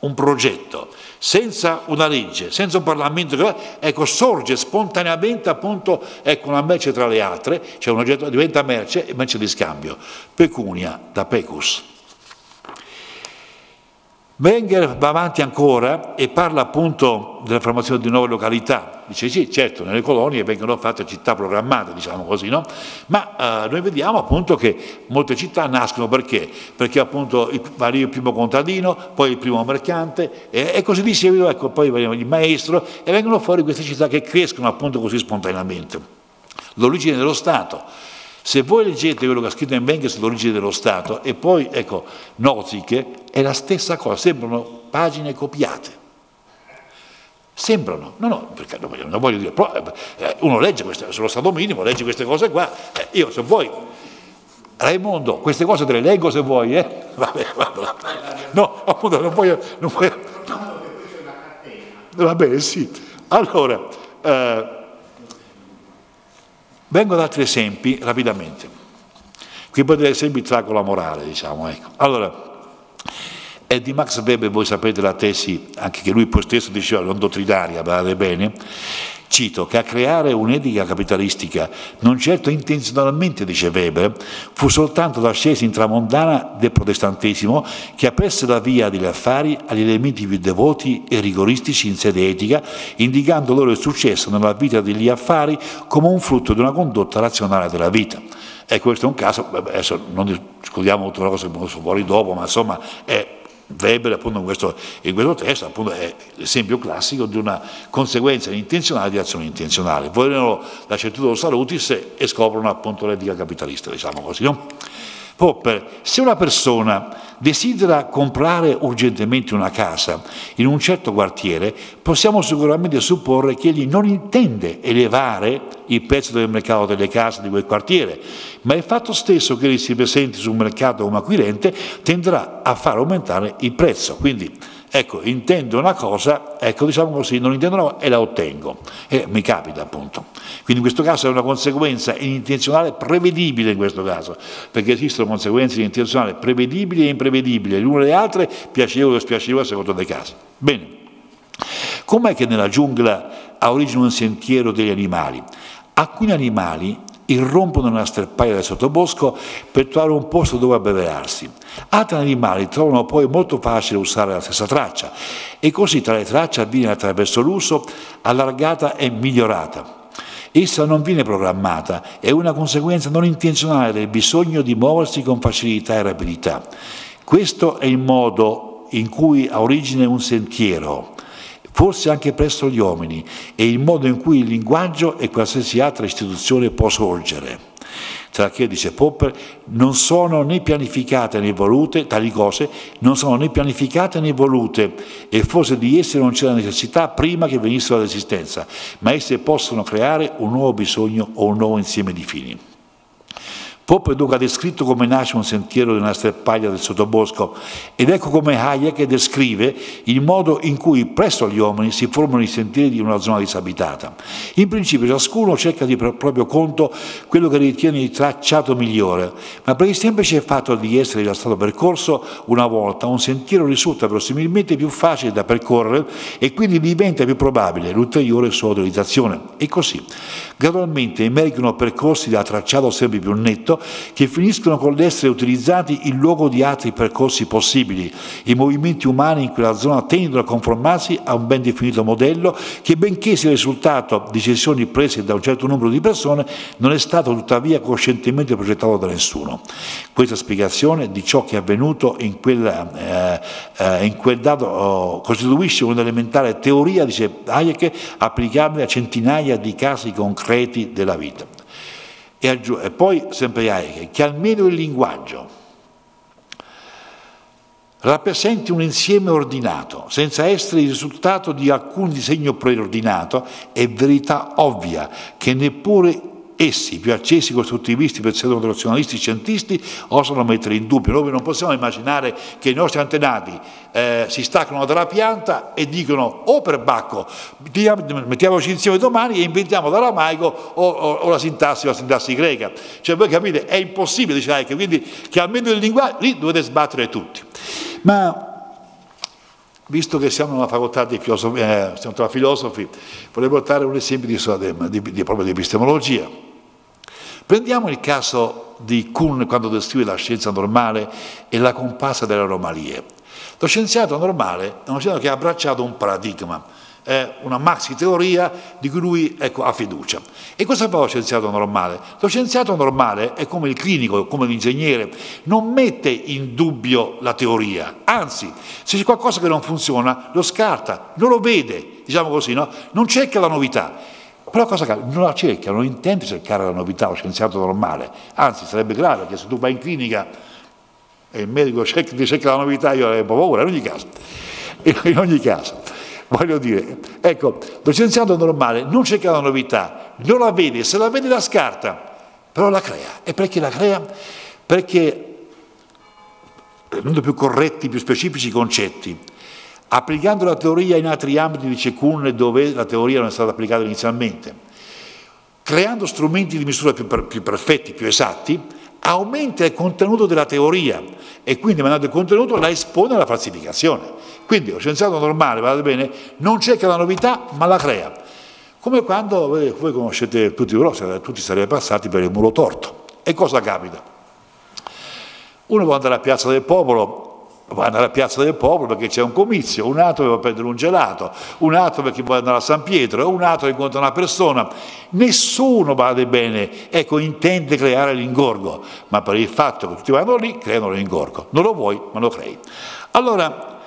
un progetto, senza una legge, senza un Parlamento, ecco, sorge spontaneamente appunto ecco, una merce tra le altre, cioè un oggetto diventa merce e merce di scambio, pecunia da pecus. Wenger va avanti ancora e parla appunto della formazione di nuove località. Dice sì, certo, nelle colonie vengono fatte città programmate, diciamo così, no? Ma eh, noi vediamo appunto che molte città nascono perché? Perché appunto va lì il primo contadino, poi il primo mercante e, e così di seguito, ecco, poi il maestro e vengono fuori queste città che crescono appunto così spontaneamente. L'origine dello Stato se voi leggete quello che ha scritto in Wenger sull'origine dello Stato e poi, ecco, Noziche, è la stessa cosa, sembrano pagine copiate. Sembrano, no, no, perché non voglio dire, però, eh, uno legge queste, sullo Stato minimo, legge queste cose qua, eh, io se vuoi, Raimondo, queste cose te le leggo se vuoi, eh? Vabbè, vabbè. No, appunto, non voglio... Non voglio Va bene, sì. Allora, eh, Vengo ad altri esempi rapidamente. Qui poi degli esempi traggo la morale, diciamo. Ecco. Allora, è di Max Weber, voi sapete la tesi, anche che lui poi stesso diceva, non dottrinaria, guardate bene, Cito che a creare un'etica capitalistica, non certo intenzionalmente, dice Weber, fu soltanto l'ascesa intramondana del protestantesimo che apresse la via degli affari agli elementi più devoti e rigoristici in sede etica, indicando loro il successo nella vita degli affari come un frutto di una condotta razionale della vita. E questo è un caso, adesso non discutiamo tutta la cosa che fuori dopo, ma insomma è Weber appunto in questo, in questo testo appunto, è l'esempio classico di una conseguenza intenzionale di azione intenzionale. Vogliono la certitudine salutis e scoprono appunto l'etica capitalista, diciamo così. No? Popper, se una persona desidera comprare urgentemente una casa in un certo quartiere, possiamo sicuramente supporre che egli non intende elevare il prezzo del mercato delle case di quel quartiere, ma il fatto stesso che egli si presenti sul mercato come acquirente tenderà a far aumentare il prezzo. Quindi Ecco, intendo una cosa, ecco, diciamo così, non intendo una cosa e la ottengo. E mi capita appunto. Quindi in questo caso è una conseguenza intenzionale prevedibile in questo caso, perché esistono conseguenze intenzionali prevedibili e imprevedibili, l'una e le altre piacevoli o spiacevoli a seconda dei casi. Bene, com'è che nella giungla ha origine un sentiero degli animali? Alcuni animali irrompono nella sterpaia del sottobosco per trovare un posto dove abbeverarsi. Altri animali trovano poi molto facile usare la stessa traccia e così tale traccia viene attraverso l'uso allargata e migliorata. Essa non viene programmata, è una conseguenza non intenzionale del bisogno di muoversi con facilità e rapidità. Questo è il modo in cui ha origine un sentiero, forse anche presso gli uomini, e il modo in cui il linguaggio e qualsiasi altra istituzione può sorgere. Tra che, dice Popper, non sono né pianificate né volute, tali cose non sono né pianificate né volute, e forse di esse non c'è la necessità prima che venissero all'esistenza, ma esse possono creare un nuovo bisogno o un nuovo insieme di fini. Pope dunque ha descritto come nasce un sentiero nella sterpaglia del sottobosco ed ecco come Hayek descrive il modo in cui presso gli uomini si formano i sentieri di una zona disabitata. In principio ciascuno cerca di proprio conto quello che ritiene il tracciato migliore, ma per il semplice fatto di essere già stato percorso una volta, un sentiero risulta verosimilmente più facile da percorrere e quindi diventa più probabile l'ulteriore sua utilizzazione. E così, gradualmente emergono percorsi da tracciato sempre più netto detto, che finiscono con l'essere utilizzati in luogo di altri percorsi possibili. I movimenti umani in quella zona tendono a conformarsi a un ben definito modello che, benché sia il risultato di decisioni prese da un certo numero di persone, non è stato tuttavia coscientemente progettato da nessuno. Questa spiegazione di ciò che è avvenuto in, quella, eh, eh, in quel dato oh, costituisce un'elementare teoria, dice Hayek, applicabile a centinaia di casi concreti della vita. E, e poi sempre Hayek, che almeno il linguaggio rappresenti un insieme ordinato, senza essere il risultato di alcun disegno preordinato, è verità ovvia che neppure essi, più accesi costruttivisti, pseudo-razionalisti, scientisti, osano mettere in dubbio. Noi non possiamo immaginare che i nostri antenati eh, si staccano dalla pianta e dicono o per Bacco, mettiamoci insieme domani e inventiamo l'aramaico o, o, o, la sintassi o la sintassi greca. Cioè voi capite, è impossibile, dice Heike, quindi che almeno il linguaggio, lì dovete sbattere tutti. Ma visto che siamo una facoltà di filosofia, eh, siamo tra filosofi, vorrei portare un esempio di, di, di, di epistemologia. Prendiamo il caso di Kuhn quando descrive la scienza normale e la comparsa delle anomalie. Lo scienziato normale è uno scienziato che ha abbracciato un paradigma, è una maxi teoria di cui lui ecco, ha fiducia. E cosa fa lo scienziato normale? Lo scienziato normale è come il clinico, come l'ingegnere, non mette in dubbio la teoria, anzi, se c'è qualcosa che non funziona, lo scarta, non lo vede, diciamo così, no? non cerca la novità. Però cosa accade? Non la cerca, non intende cercare la novità, lo scienziato normale, anzi sarebbe grave perché se tu vai in clinica e il medico cerca, ti cerca la novità, io avrei paura, in ogni caso. In ogni caso. Voglio dire, ecco, lo scienziato normale non cerca la novità, non la vede, se la vede la scarta, però la crea. E perché la crea? Perché, rendendo più corretti, più specifici i concetti, applicando la teoria in altri ambiti dice Kuhn dove la teoria non è stata applicata inizialmente, creando strumenti di misura più, più perfetti, più esatti, aumenta il contenuto della teoria e quindi mandando il contenuto la espone alla falsificazione. Quindi lo scienziato normale, guardate bene, non cerca la novità ma la crea. Come quando, voi conoscete tutti loro, tutti sarebbero passati per il muro torto. E cosa capita? Uno può andare a Piazza del Popolo vuole andare a Piazza del Popolo perché c'è un comizio, un altro vuole prendere un gelato, un altro perché vuole andare a San Pietro, un altro incontra una persona. Nessuno, vale bene, ecco, intende creare l'ingorgo, ma per il fatto che tutti vanno lì, creano l'ingorgo. Non lo vuoi, ma lo crei. Allora,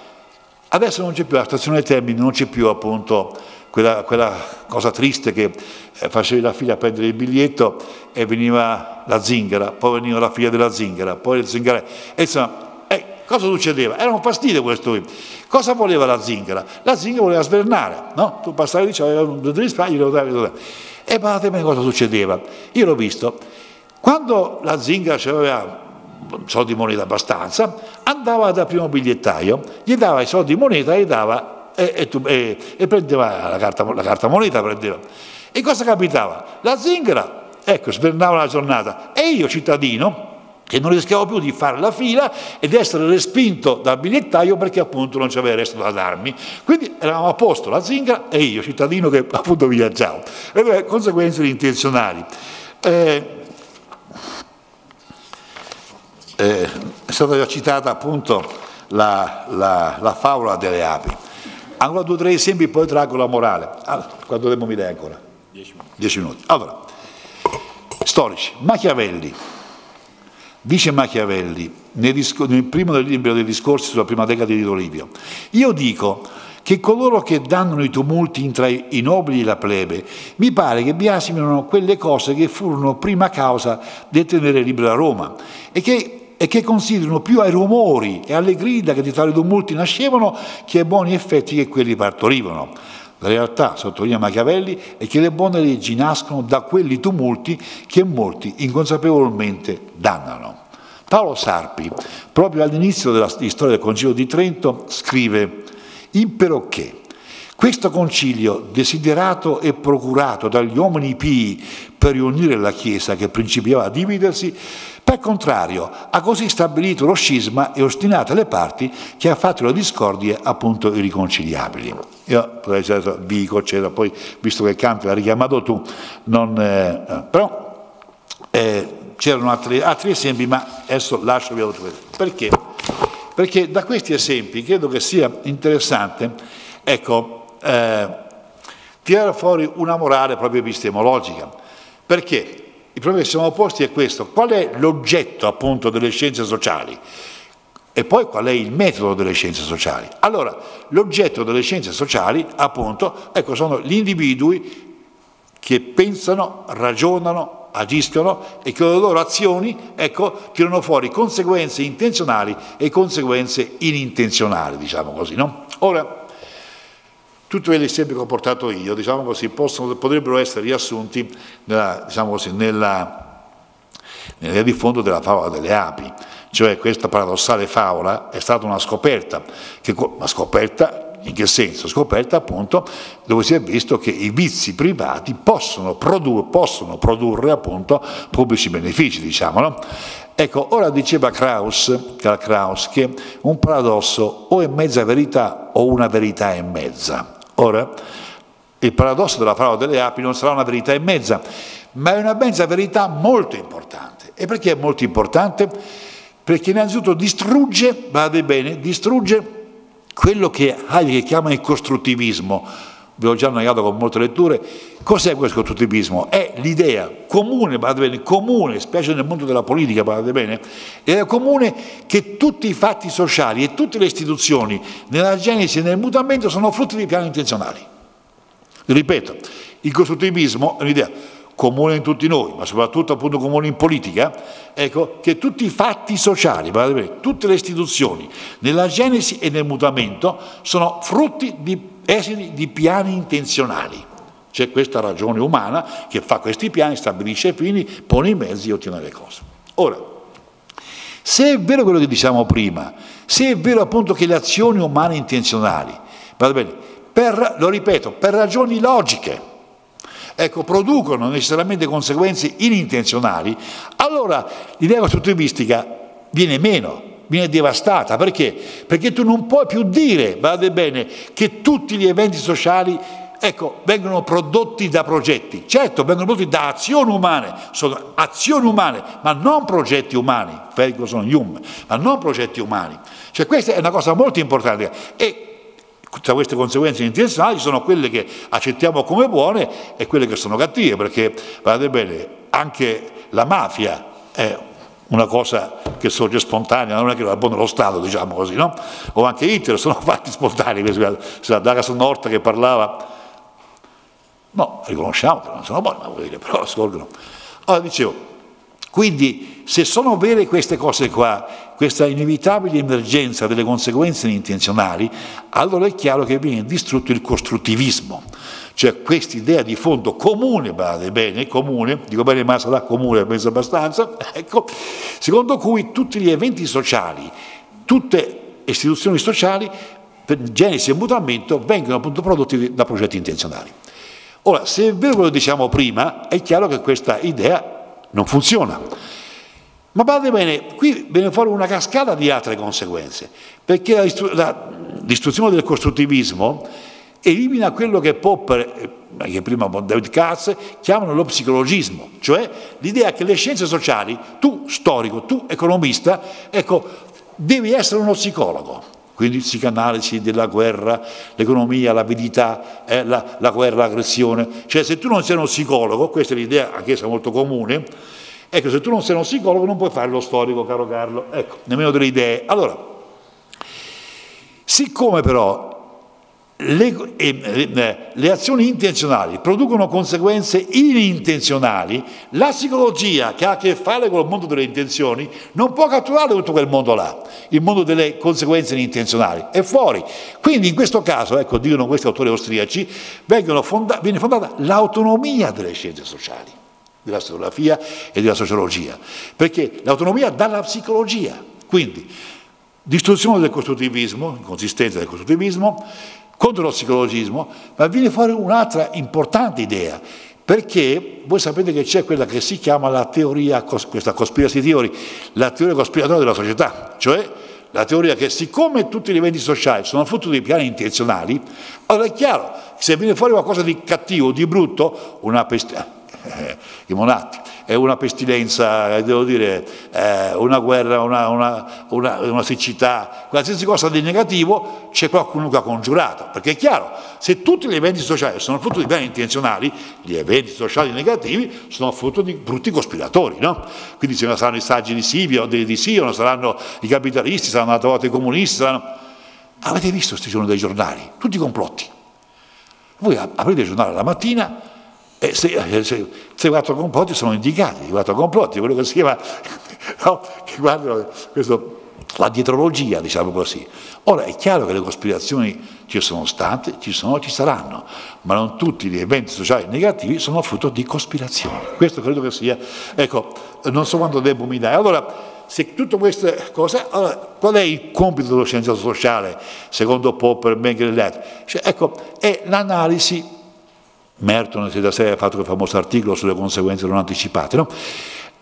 adesso non c'è più la stazione Termini, non c'è più appunto quella, quella, cosa triste che eh, facevi la figlia a prendere il biglietto e veniva la zingara, poi veniva la figlia della zingara, poi le zingare. E insomma, Cosa succedeva? Era un fastidio questo. Cosa voleva la zingara? La zingara voleva svernare, no? Tu passavi lì, c'aveva due spagni, lo davi, lo davi. E guardate bene cosa succedeva. Io l'ho visto. Quando la zingara aveva soldi di moneta abbastanza, andava dal primo bigliettaio, gli dava i soldi di moneta e, dava, e, e, e, e prendeva la carta, la carta moneta. Prendeva. E cosa capitava? La zingara, ecco, svernava la giornata e io, cittadino, che non rischiavo più di fare la fila ed essere respinto dal bigliettaio perché appunto non c'aveva il resto da darmi. Quindi eravamo a posto, la zingara e io, cittadino che appunto viaggiavo. E conseguenze intenzionali. Eh, eh, è stata già citata appunto la, la, la favola delle api. Ancora due o tre esempi, poi traggo la morale. Allora, quanto tempo mi dai ancora? Dieci minuti. Dieci minuti. Allora, storici, Machiavelli Dice Machiavelli, nel, nel primo libro dei discorsi sulla prima decada di Dolivio, io dico che coloro che danno i tumulti tra i nobili e la plebe, mi pare che biasimino quelle cose che furono prima causa del tenere libera Roma e che, e che considerano più ai rumori e alle grida che di tali tumulti nascevano che ai buoni effetti che quelli partorivano. La realtà, sottolinea Machiavelli, è che le buone leggi nascono da quelli tumulti che molti inconsapevolmente dannano. Paolo Sarpi, proprio all'inizio della storia del Concilio di Trento, scrive «Impero che questo concilio, desiderato e procurato dagli uomini pii per riunire la Chiesa che principiava a dividersi, per contrario, ha così stabilito lo scisma e ostinate le parti che ha fatto le discordie appunto irriconciliabili. Io Vico, eccetera, poi visto che Kant l'ha richiamato tu, non, eh, però eh, c'erano altri, altri, esempi, ma adesso lascio via tutto questo. Perché? Perché da questi esempi credo che sia interessante, ecco, eh, tirare fuori una morale proprio epistemologica. Perché? Il problema che siamo posti è questo, qual è l'oggetto appunto delle scienze sociali? E poi qual è il metodo delle scienze sociali? Allora, l'oggetto delle scienze sociali, appunto, ecco, sono gli individui che pensano, ragionano, agiscono e che le loro azioni, ecco, tirano fuori conseguenze intenzionali e conseguenze inintenzionali, diciamo così, no? Ora, tutti gli esempi che ho portato io, diciamo così, possono, potrebbero essere riassunti nella, diciamo così, nella, nella di fondo della favola delle api, cioè questa paradossale favola è stata una scoperta, che, una scoperta in che senso? Scoperta appunto dove si è visto che i vizi privati possono produrre, possono produrre appunto pubblici benefici, diciamo, no? Ecco, ora diceva Kraus, Karl Kraus che un paradosso o è mezza verità o una verità e mezza. Ora, il paradosso della parola delle api non sarà una verità e mezza, ma è una mezza verità molto importante. E perché è molto importante? Perché innanzitutto distrugge, vade bene, distrugge quello che Heidegger chiama il costruttivismo, vi ho già annoiato con molte letture, cos'è questo costruttivismo? È l'idea comune, bene, comune, specie nel mondo della politica, bene, l'idea comune che tutti i fatti sociali e tutte le istituzioni nella genesi e nel mutamento sono frutti di piani intenzionali. Ripeto, il costruttivismo è un'idea comune in tutti noi, ma soprattutto appunto comune in politica, ecco, che tutti i fatti sociali, tutte le istituzioni, nella genesi e nel mutamento, sono frutti di esiti di piani intenzionali. C'è questa ragione umana che fa questi piani, stabilisce i fini, pone i mezzi e ottiene le cose. Ora, se è vero quello che diciamo prima, se è vero appunto che le azioni umane intenzionali, bene, per, lo ripeto, per ragioni logiche, ecco, producono necessariamente conseguenze inintenzionali, allora l'idea costruttivistica viene meno, viene devastata. Perché? Perché tu non puoi più dire, guardate bene, che tutti gli eventi sociali ecco, vengono prodotti da progetti. Certo, vengono prodotti da azioni umane, sono azioni umane, ma non progetti umani, Ferguson Hume, ma non progetti umani. Cioè questa è una cosa molto importante. E tra queste conseguenze intenzionali sono quelle che accettiamo come buone e quelle che sono cattive, perché guardate bene, anche la mafia è una cosa che sorge spontanea, non è che lo abbona lo Stato, diciamo così, no? O anche Hitler sono fatti spontanei, la Dagas Norte che parlava, no, riconosciamo che non sono buoni, ma dire, però scorgono. Allora dicevo, quindi se sono vere queste cose qua, questa inevitabile emergenza delle conseguenze intenzionali, allora è chiaro che viene distrutto il costruttivismo cioè questa idea di fondo comune, badate bene, comune, dico bene ma sarà comune, penso abbastanza, ecco, secondo cui tutti gli eventi sociali, tutte istituzioni sociali, per genesi e mutamento, vengono appunto prodotti da progetti intenzionali. Ora, se è vero quello che diciamo prima, è chiaro che questa idea non funziona. Ma badate bene, qui viene fuori una cascata di altre conseguenze, perché l'istruzione del costruttivismo elimina quello che Popper, eh, che prima David Katz, chiamano lo psicologismo, cioè l'idea che le scienze sociali, tu storico, tu economista, ecco, devi essere uno psicologo. Quindi psicanalisi della guerra, l'economia, l'avidità, eh, la, la, guerra, l'aggressione. Cioè se tu non sei uno psicologo, questa è l'idea anch'essa molto comune, ecco, se tu non sei uno psicologo non puoi fare lo storico, caro Carlo, ecco, nemmeno delle idee. Allora, siccome però le, eh, le, azioni intenzionali producono conseguenze inintenzionali, la psicologia che ha a che fare con il mondo delle intenzioni non può catturare tutto quel mondo là, il mondo delle conseguenze inintenzionali, è fuori. Quindi in questo caso, ecco, dicono questi autori austriaci, fonda, viene fondata l'autonomia delle scienze sociali, della storiografia e della sociologia, perché l'autonomia dalla psicologia. Quindi, distruzione del costruttivismo, inconsistenza del costruttivismo, contro lo psicologismo, ma viene fuori un'altra importante idea, perché voi sapete che c'è quella che si chiama la teoria, questa conspiracy theory, la teoria cospiratoria della società, cioè la teoria che siccome tutti gli eventi sociali sono frutto di piani intenzionali, allora è chiaro, se viene fuori qualcosa di cattivo, di brutto, una peste, eh, i monatti, è una pestilenza, devo dire, eh, una guerra, una, una, una, una, siccità, qualsiasi cosa di negativo, c'è qualcuno che ha congiurato. Perché è chiaro, se tutti gli eventi sociali sono frutto di piani intenzionali, gli eventi sociali negativi sono frutto di brutti cospiratori, no? Quindi se non saranno i saggi di Silvio, di, di non saranno i capitalisti, saranno altre volte i comunisti, saranno... Avete visto questi giorni dei giornali? Tutti i complotti. Voi aprite il giornale la mattina e se, eh, se, se quattro complotti sono indicati, i quattro complotti, quello che si chiama, no, che guardano questo, la dietrologia, diciamo così. Ora è chiaro che le cospirazioni ci sono state, ci sono, ci saranno, ma non tutti gli eventi sociali negativi sono frutto di cospirazioni. Questo credo che sia, ecco, non so quanto devo mi dare. Allora, se tutte queste cose, allora, qual è il compito dello scienziato sociale, secondo Popper, Mengele e altri? Cioè, ecco, è l'analisi Merton da sé ha fatto quel famoso articolo sulle conseguenze non anticipate, no?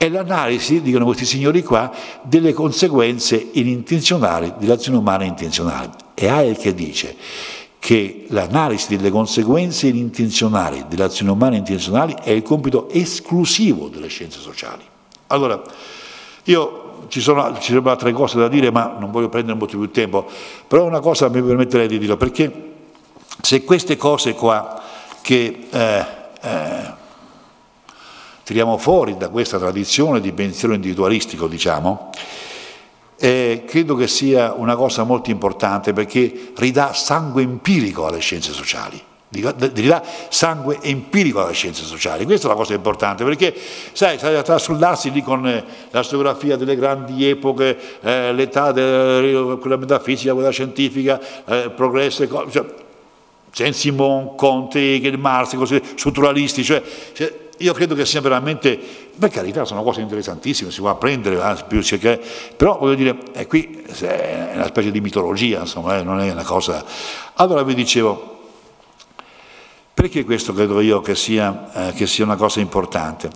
è l'analisi, dicono questi signori qua, delle conseguenze inintenzionali dell'azione umana intenzionale. E Hayek che dice che l'analisi delle conseguenze inintenzionali dell'azione umana intenzionale è il compito esclusivo delle scienze sociali. Allora, io ci sono, ci sono altre cose da dire, ma non voglio prendere molto più tempo, però una cosa mi permetterei di dirlo, perché se queste cose qua che eh, eh, tiriamo fuori da questa tradizione di pensiero individualistico, diciamo, eh, credo che sia una cosa molto importante perché ridà sangue empirico alle scienze sociali ridà sangue empirico alle scienze sociali. Questa è la cosa importante, perché sai, trasfoldarsi lì con eh, la storiografia delle grandi epoche, eh, l'età della metafisica, quella scientifica, eh, progresso, cioè, Saint-Simon, Conte, Marx, così, strutturalisti, cioè, cioè, io credo che sia veramente, per carità sono cose interessantissime, si può apprendere, eh, però voglio dire, è qui è una specie di mitologia, insomma, eh, non è una cosa... Allora vi dicevo, perché questo credo io che sia, eh, che sia una cosa importante?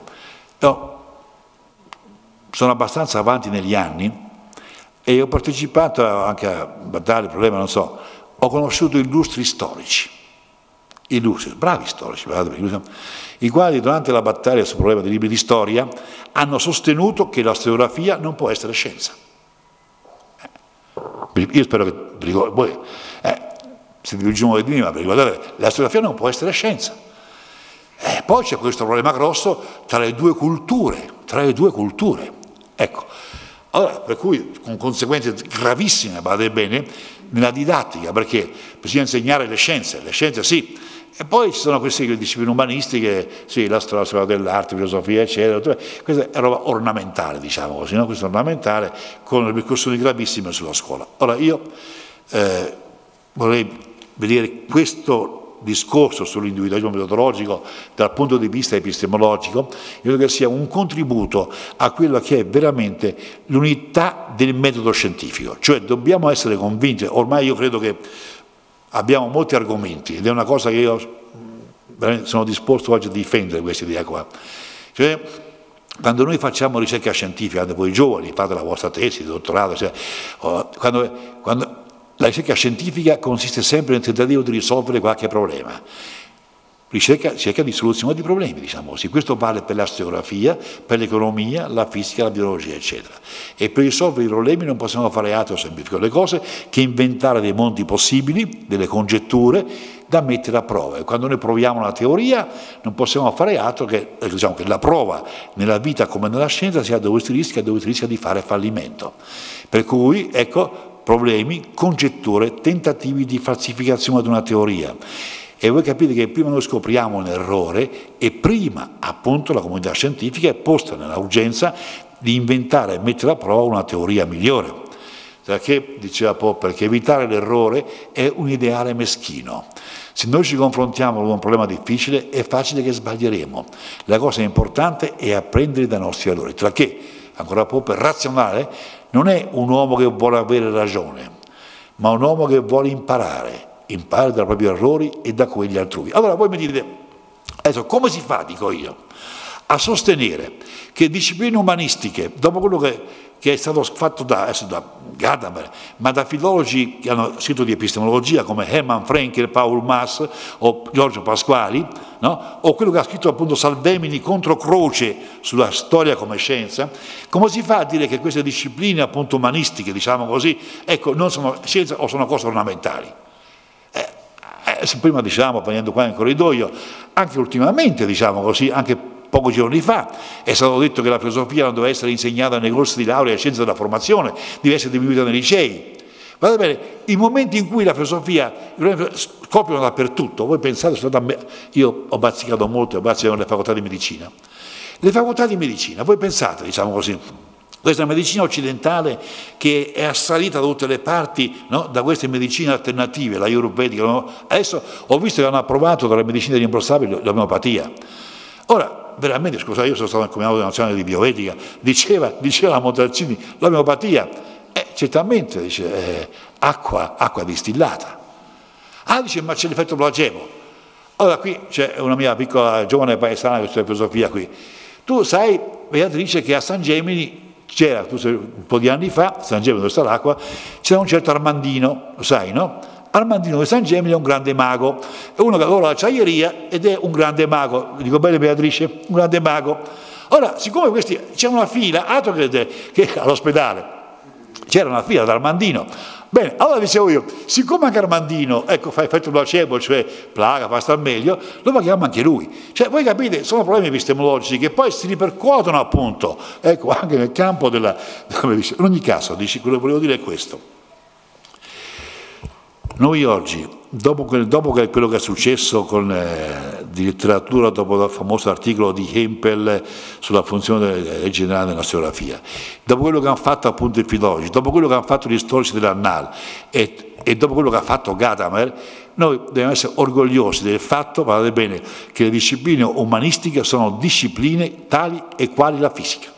Io sono abbastanza avanti negli anni e ho partecipato anche a battaglie, problemi, non so, ho conosciuto illustri storici, illustri, bravi storici, i quali durante la battaglia sul problema dei libri di storia hanno sostenuto che la storiografia non può essere scienza. Eh, io spero che voi, eh, se dirigiamo di prima, perché guardate, la storiografia non può essere scienza. E poi c'è questo problema grosso tra le due culture, tra le due culture. Ecco, allora, per cui con conseguenze gravissime, badate bene, nella didattica, perché bisogna insegnare le scienze, le scienze sì, e poi ci sono queste discipline umanistiche, sì, la storia, dell'arte, filosofia, eccetera, questa è roba ornamentale, diciamo così, no? questo ornamentale con ripercussioni gravissime sulla scuola. Ora io eh, vorrei vedere questo discorso sull'individualismo metodologico dal punto di vista epistemologico, credo che sia un contributo a quello che è veramente l'unità del metodo scientifico, cioè dobbiamo essere convinti, ormai io credo che abbiamo molti argomenti ed è una cosa che io sono disposto oggi a difendere questa idea qua, cioè quando noi facciamo ricerca scientifica, voi giovani fate la vostra tesi, dottorato, cioè, quando, quando la ricerca scientifica consiste sempre nel tentativo di risolvere qualche problema. Ricerca, ricerca di soluzione di problemi, diciamo così. Questo vale per la per l'economia, la fisica, la biologia, eccetera. E per risolvere i problemi non possiamo fare altro, semplificare le cose, che inventare dei mondi possibili, delle congetture da mettere a prova. E quando noi proviamo una teoria non possiamo fare altro che, eh, diciamo, che la prova nella vita come nella scienza sia dove si rischia, dove si rischia di fare fallimento. Per cui, ecco, problemi, congetture, tentativi di falsificazione di una teoria. E voi capite che prima noi scopriamo un errore e prima appunto la comunità scientifica è posta nell'urgenza di inventare e mettere a prova una teoria migliore. Perché, diceva Popper, che evitare l'errore è un ideale meschino. Se noi ci confrontiamo con un problema difficile è facile che sbaglieremo. La cosa importante è apprendere dai nostri errori. Tra che, ancora Popper, razionale non è un uomo che vuole avere ragione, ma un uomo che vuole imparare, imparare dai propri errori e da quelli altrui. Allora voi mi dite, adesso come si fa, dico io, a sostenere che discipline umanistiche, dopo quello che che è stato fatto da, da Gadamer, ma da filologi che hanno scritto di epistemologia come Hermann Frenkel, Paul Maas o Giorgio Pasquali, no? o quello che ha scritto appunto Salvemini contro Croce sulla storia come scienza, come si fa a dire che queste discipline appunto umanistiche, diciamo così, ecco, non sono scienza o sono cose ornamentali? Eh, eh, prima diciamo, prendendo qua in corridoio, anche ultimamente, diciamo così, anche pochi giorni fa è stato detto che la filosofia non deve essere insegnata nei corsi di laurea e scienze della formazione, deve essere diminuita nei licei. Guardate bene, i momenti in cui la filosofia scoprono dappertutto, voi pensate, io ho bazzicato molto, ho bazzicato nelle facoltà di medicina. Le facoltà di medicina, voi pensate, diciamo così, questa medicina occidentale che è assalita da tutte le parti no? da queste medicine alternative, la ayurvedica, no? adesso ho visto che hanno approvato dalla medicina rimborsabile l'omeopatia. Ora, veramente, scusa, io sono stato nel Comitato Nazionale di Bioetica, diceva, diceva Montalcini, l'omeopatia, eh, certamente, dice, eh, acqua, acqua distillata. Ah, dice, ma c'è l'effetto placebo. Allora, qui c'è una mia piccola giovane paesana che studia filosofia qui. Tu sai, Beatrice, che a San Gemini c'era, un po' di anni fa, San Gemini dove sta l'acqua, c'era un certo Armandino, lo sai, no? Armandino di San Gemini è un grande mago, è uno che lavora all'acciaieria ed è un grande mago, dico bene Beatrice, un grande mago. Ora, siccome questi c'è una fila, altro che, che all'ospedale, c'era una fila da Armandino, Bene, allora dicevo io, siccome anche Armandino, ecco, fa effetto placebo, cioè plaga, fa star meglio, lo paghiamo anche lui. Cioè, voi capite, sono problemi epistemologici che poi si ripercuotono appunto, ecco, anche nel campo della... In ogni caso, dici, quello che volevo dire è questo. Noi oggi, dopo, dopo quello che è successo con, eh, di letteratura, dopo il famoso articolo di Hempel sulla funzione generale della storiografia, dopo quello che hanno fatto appunto i filologi, dopo quello che hanno fatto gli storici dell'Annal e, e, dopo quello che ha fatto Gadamer, noi dobbiamo essere orgogliosi del fatto, guardate bene, che le discipline umanistiche sono discipline tali e quali la fisica.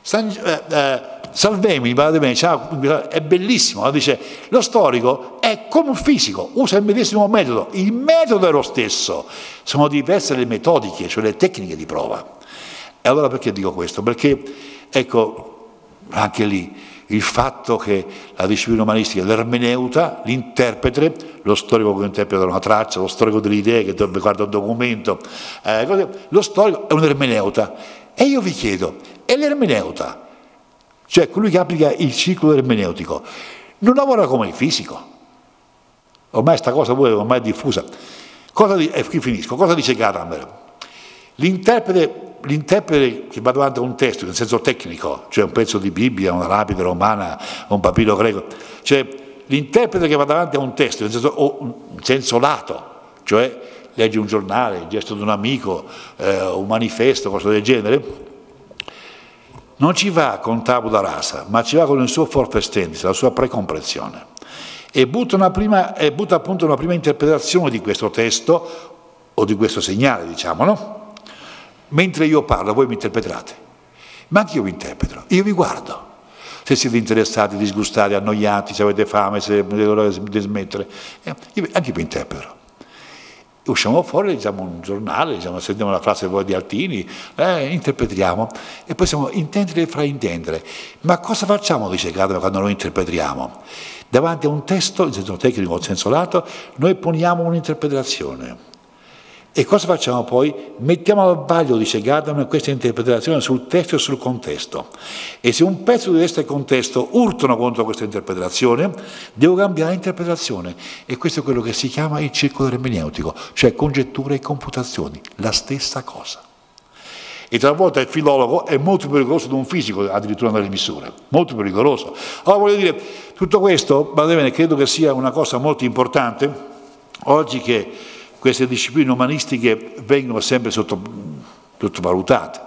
San, eh, eh, Salvemi, è bellissimo, dice lo storico è come un fisico, usa il medesimo metodo, il metodo è lo stesso, sono diverse le metodiche, cioè le tecniche di prova. E allora perché dico questo? Perché, ecco, anche lì, il fatto che la disciplina umanistica, l'ermeneuta, l'interprete, lo storico che interpreta una traccia, lo storico delle idee che guarda un documento, eh, lo storico è un ermeneuta. E io vi chiedo, è l'ermeneuta cioè colui che applica il ciclo ermeneutico, non lavora come il fisico. Ormai questa cosa pure ormai è diffusa. Cosa di, eh, qui finisco. Cosa dice Gadamer? L'interprete, l'interprete che va davanti a un testo, nel senso tecnico, cioè un pezzo di Bibbia, una lapide romana, un papiro greco, cioè l'interprete che va davanti a un testo, nel senso, o un senso lato, cioè legge un giornale, il gesto di un amico, eh, un manifesto, cosa del genere, non ci va con tabula rasa, ma ci va con il suo forfestendis, la sua precomprensione. E butta, prima, e butta appunto una prima interpretazione di questo testo, o di questo segnale, diciamo, no? Mentre io parlo, voi mi interpretate. Ma anche io vi interpreto, io vi guardo. Se siete interessati, disgustati, annoiati, se avete fame, se avete l'ora di smettere, eh, anche io vi interpreto usciamo fuori, leggiamo un giornale, leggiamo, sentiamo la frase di Altini, eh, interpretiamo e possiamo intendere e fraintendere. Ma cosa facciamo, dice Gadama, quando noi interpretiamo? Davanti a un testo, in senso tecnico o senso lato, noi poniamo un'interpretazione. E cosa facciamo poi? Mettiamo al vaglio, dice Gadamer, questa interpretazione sul testo e sul contesto. E se un pezzo di testo e contesto urtano contro questa interpretazione, devo cambiare interpretazione. E questo è quello che si chiama il circolo ermeneutico, cioè congetture e computazioni, la stessa cosa. E talvolta il filologo è molto più pericoloso di un fisico, addirittura nelle misure, molto più pericoloso. Allora voglio dire, tutto questo, bene, credo che sia una cosa molto importante, oggi che queste discipline umanistiche vengono sempre sottovalutate.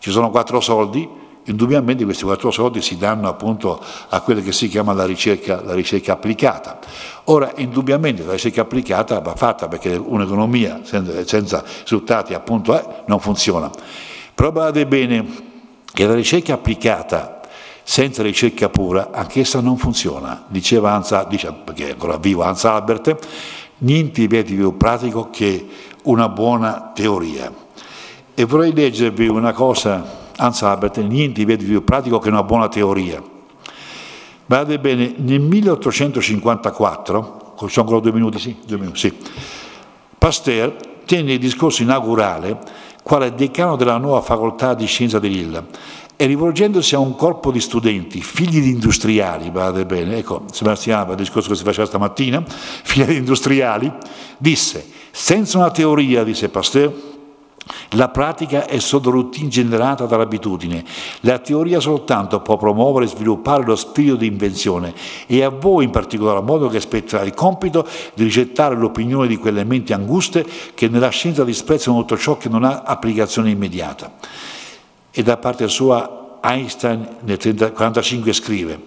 Ci sono quattro soldi, indubbiamente questi quattro soldi si danno appunto a quella che si chiama la ricerca, la ricerca applicata. Ora, indubbiamente la ricerca applicata va fatta perché un'economia senza, senza risultati appunto eh, non funziona. Però badate bene che la ricerca applicata senza ricerca pura, anch'essa non funziona. Diceva Hans, dice, perché è ancora vivo Hans Albert, niente di più pratico che una buona teoria. E vorrei leggervi una cosa, anzi Albert, niente di più pratico che una buona teoria. Guardate bene, nel 1854, sono ancora due minuti, sì, due minuti, sì, Pasteur tenne il discorso inaugurale quale decano della nuova facoltà di scienza di Lille e rivolgendosi a un corpo di studenti, figli di industriali, guardate bene, ecco, Sebastiano, il discorso che si faceva stamattina, figli di industriali, disse, senza una teoria, disse Pasteur, la pratica è solo routine generata dall'abitudine. La teoria soltanto può promuovere e sviluppare lo spirito di invenzione e a voi in particolar modo che spetterà il compito di rigettare l'opinione di quelle menti anguste che nella scienza disprezzano tutto ciò che non ha applicazione immediata e da parte sua Einstein nel 1945 scrive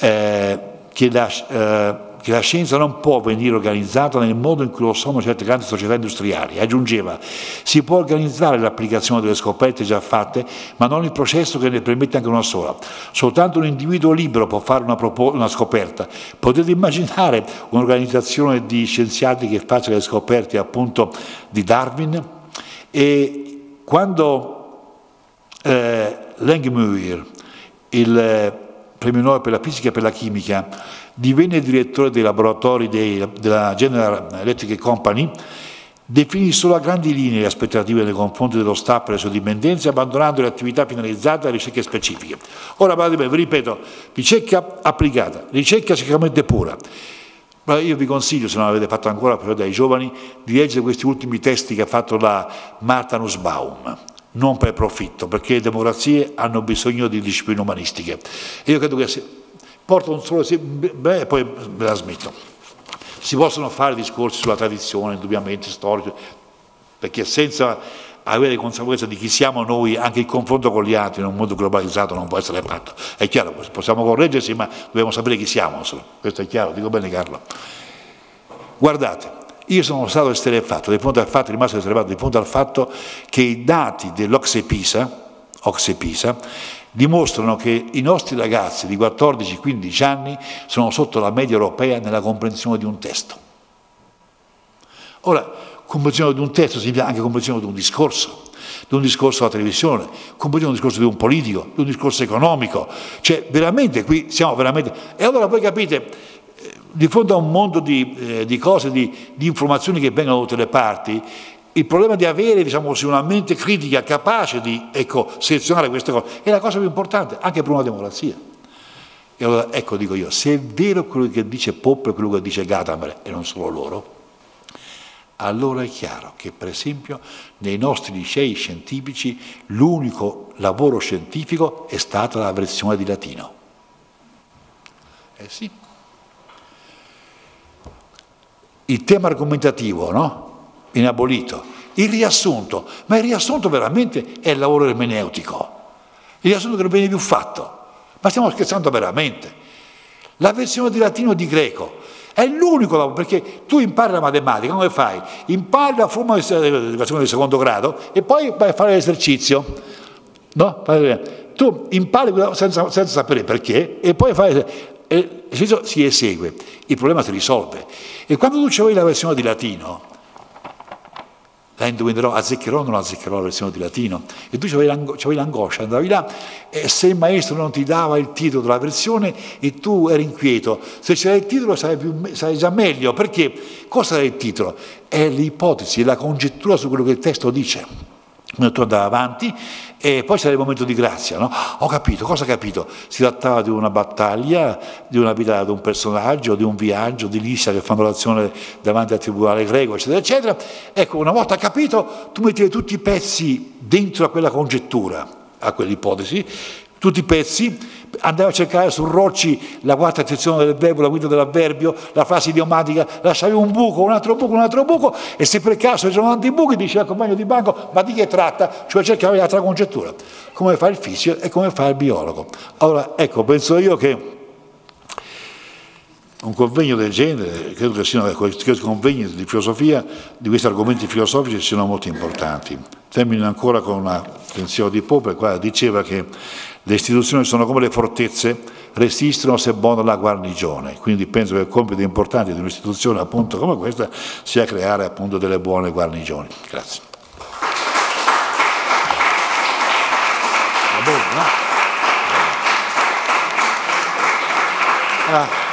eh, che, la, eh, che, la, scienza non può venire organizzata nel modo in cui lo sono certe grandi società industriali. Aggiungeva, si può organizzare l'applicazione delle scoperte già fatte, ma non il processo che ne permette anche una sola. Soltanto un individuo libero può fare una, una scoperta. Potete immaginare un'organizzazione di scienziati che faccia le scoperte appunto di Darwin? E quando eh, Langmuir, il eh, premio Nobel per la fisica e per la chimica, divenne direttore dei laboratori dei, della General Electric Company, definì solo a grandi linee le aspettative nei confronti dello staff e le sue dipendenze, abbandonando le attività finalizzate a ricerche specifiche. Ora, vi ripeto, ricerca applicata, ricerca sicuramente pura. Ma io vi consiglio, se non l'avete fatto ancora però dai giovani, di leggere questi ultimi testi che ha fatto la Marta Nussbaum, non per profitto, perché le democrazie hanno bisogno di discipline umanistiche. E io credo che se porto un solo esempio, e poi me la smetto. Si possono fare discorsi sulla tradizione, indubbiamente storici, perché senza avere consapevolezza di chi siamo noi, anche il confronto con gli altri in un mondo globalizzato non può essere fatto. È chiaro, possiamo correggersi, ma dobbiamo sapere chi siamo. Questo è chiaro, dico bene Carlo. Guardate, io sono stato esterefatto, di fronte al fatto, rimasto esterefatto di fronte al fatto che i dati dell'Ocse Pisa, Ocse Pisa dimostrano che i nostri ragazzi di 14-15 anni sono sotto la media europea nella comprensione di un testo. Ora, comprensione di un testo significa anche comprensione di un discorso, di un discorso alla televisione, comprensione di un discorso di un politico, di un discorso economico. Cioè, veramente qui siamo veramente... E allora voi capite, di fronte a un mondo di, eh, di cose, di, di informazioni che vengono da tutte le parti, il problema di avere diciamo così, una mente critica capace di ecco, selezionare queste cose è la cosa più importante anche per una democrazia. E allora ecco dico io, se è vero quello che dice Poppe e quello che dice Gadamer e non solo loro, allora è chiaro che per esempio nei nostri licei scientifici l'unico lavoro scientifico è stata la versione di latino. Eh sì. Il tema argomentativo, no? viene abolito. Il riassunto, ma il riassunto veramente è il lavoro ermeneutico, il riassunto che non viene più fatto. Ma stiamo scherzando veramente. La versione di latino e di greco è l'unico lavoro, perché tu impari la matematica, come fai? Impari la forma di educazione di secondo grado e poi vai a fare l'esercizio. No? Tu impari senza, senza sapere perché e poi fai l'esercizio si esegue, il problema si risolve. E quando tu avevi la versione di latino, la indovinerò, azzeccherò o non azzeccherò la versione di latino. E tu avevi l'angoscia, andavi là e se il maestro non ti dava il titolo della versione e tu eri inquieto, se c'era il titolo sarebbe già meglio, perché cosa è il titolo? È l'ipotesi, è la congettura su quello che il testo dice tu andava avanti e poi c'era il momento di grazia, no? Ho capito, cosa ho capito? Si trattava di una battaglia, di una vita di un personaggio, di un viaggio, di Lisa che fanno l'azione davanti al tribunale greco, eccetera, eccetera. Ecco, una volta capito, tu mettevi tutti i pezzi dentro a quella congettura, a quell'ipotesi, tutti i pezzi, andava a cercare su Rocci la quarta sezione del verbo, la guida dell'avverbio, la frase idiomatica, lasciavi un buco, un altro buco, un altro buco e se per caso c'erano tanti buchi dice al compagno di banco ma di che tratta? Cioè cercavi l'altra congettura, come fa il fisico e come fa il biologo. Allora ecco, penso io che un convegno del genere, credo che siano questi convegni di filosofia, di questi argomenti filosofici siano molto importanti. Termino ancora con una pensiero di Pope, qua diceva che le istituzioni sono come le fortezze, resistono se buona la guarnigione, quindi penso che il compito importante di un'istituzione appunto come questa sia creare appunto delle buone guarnigioni. Grazie. Ah.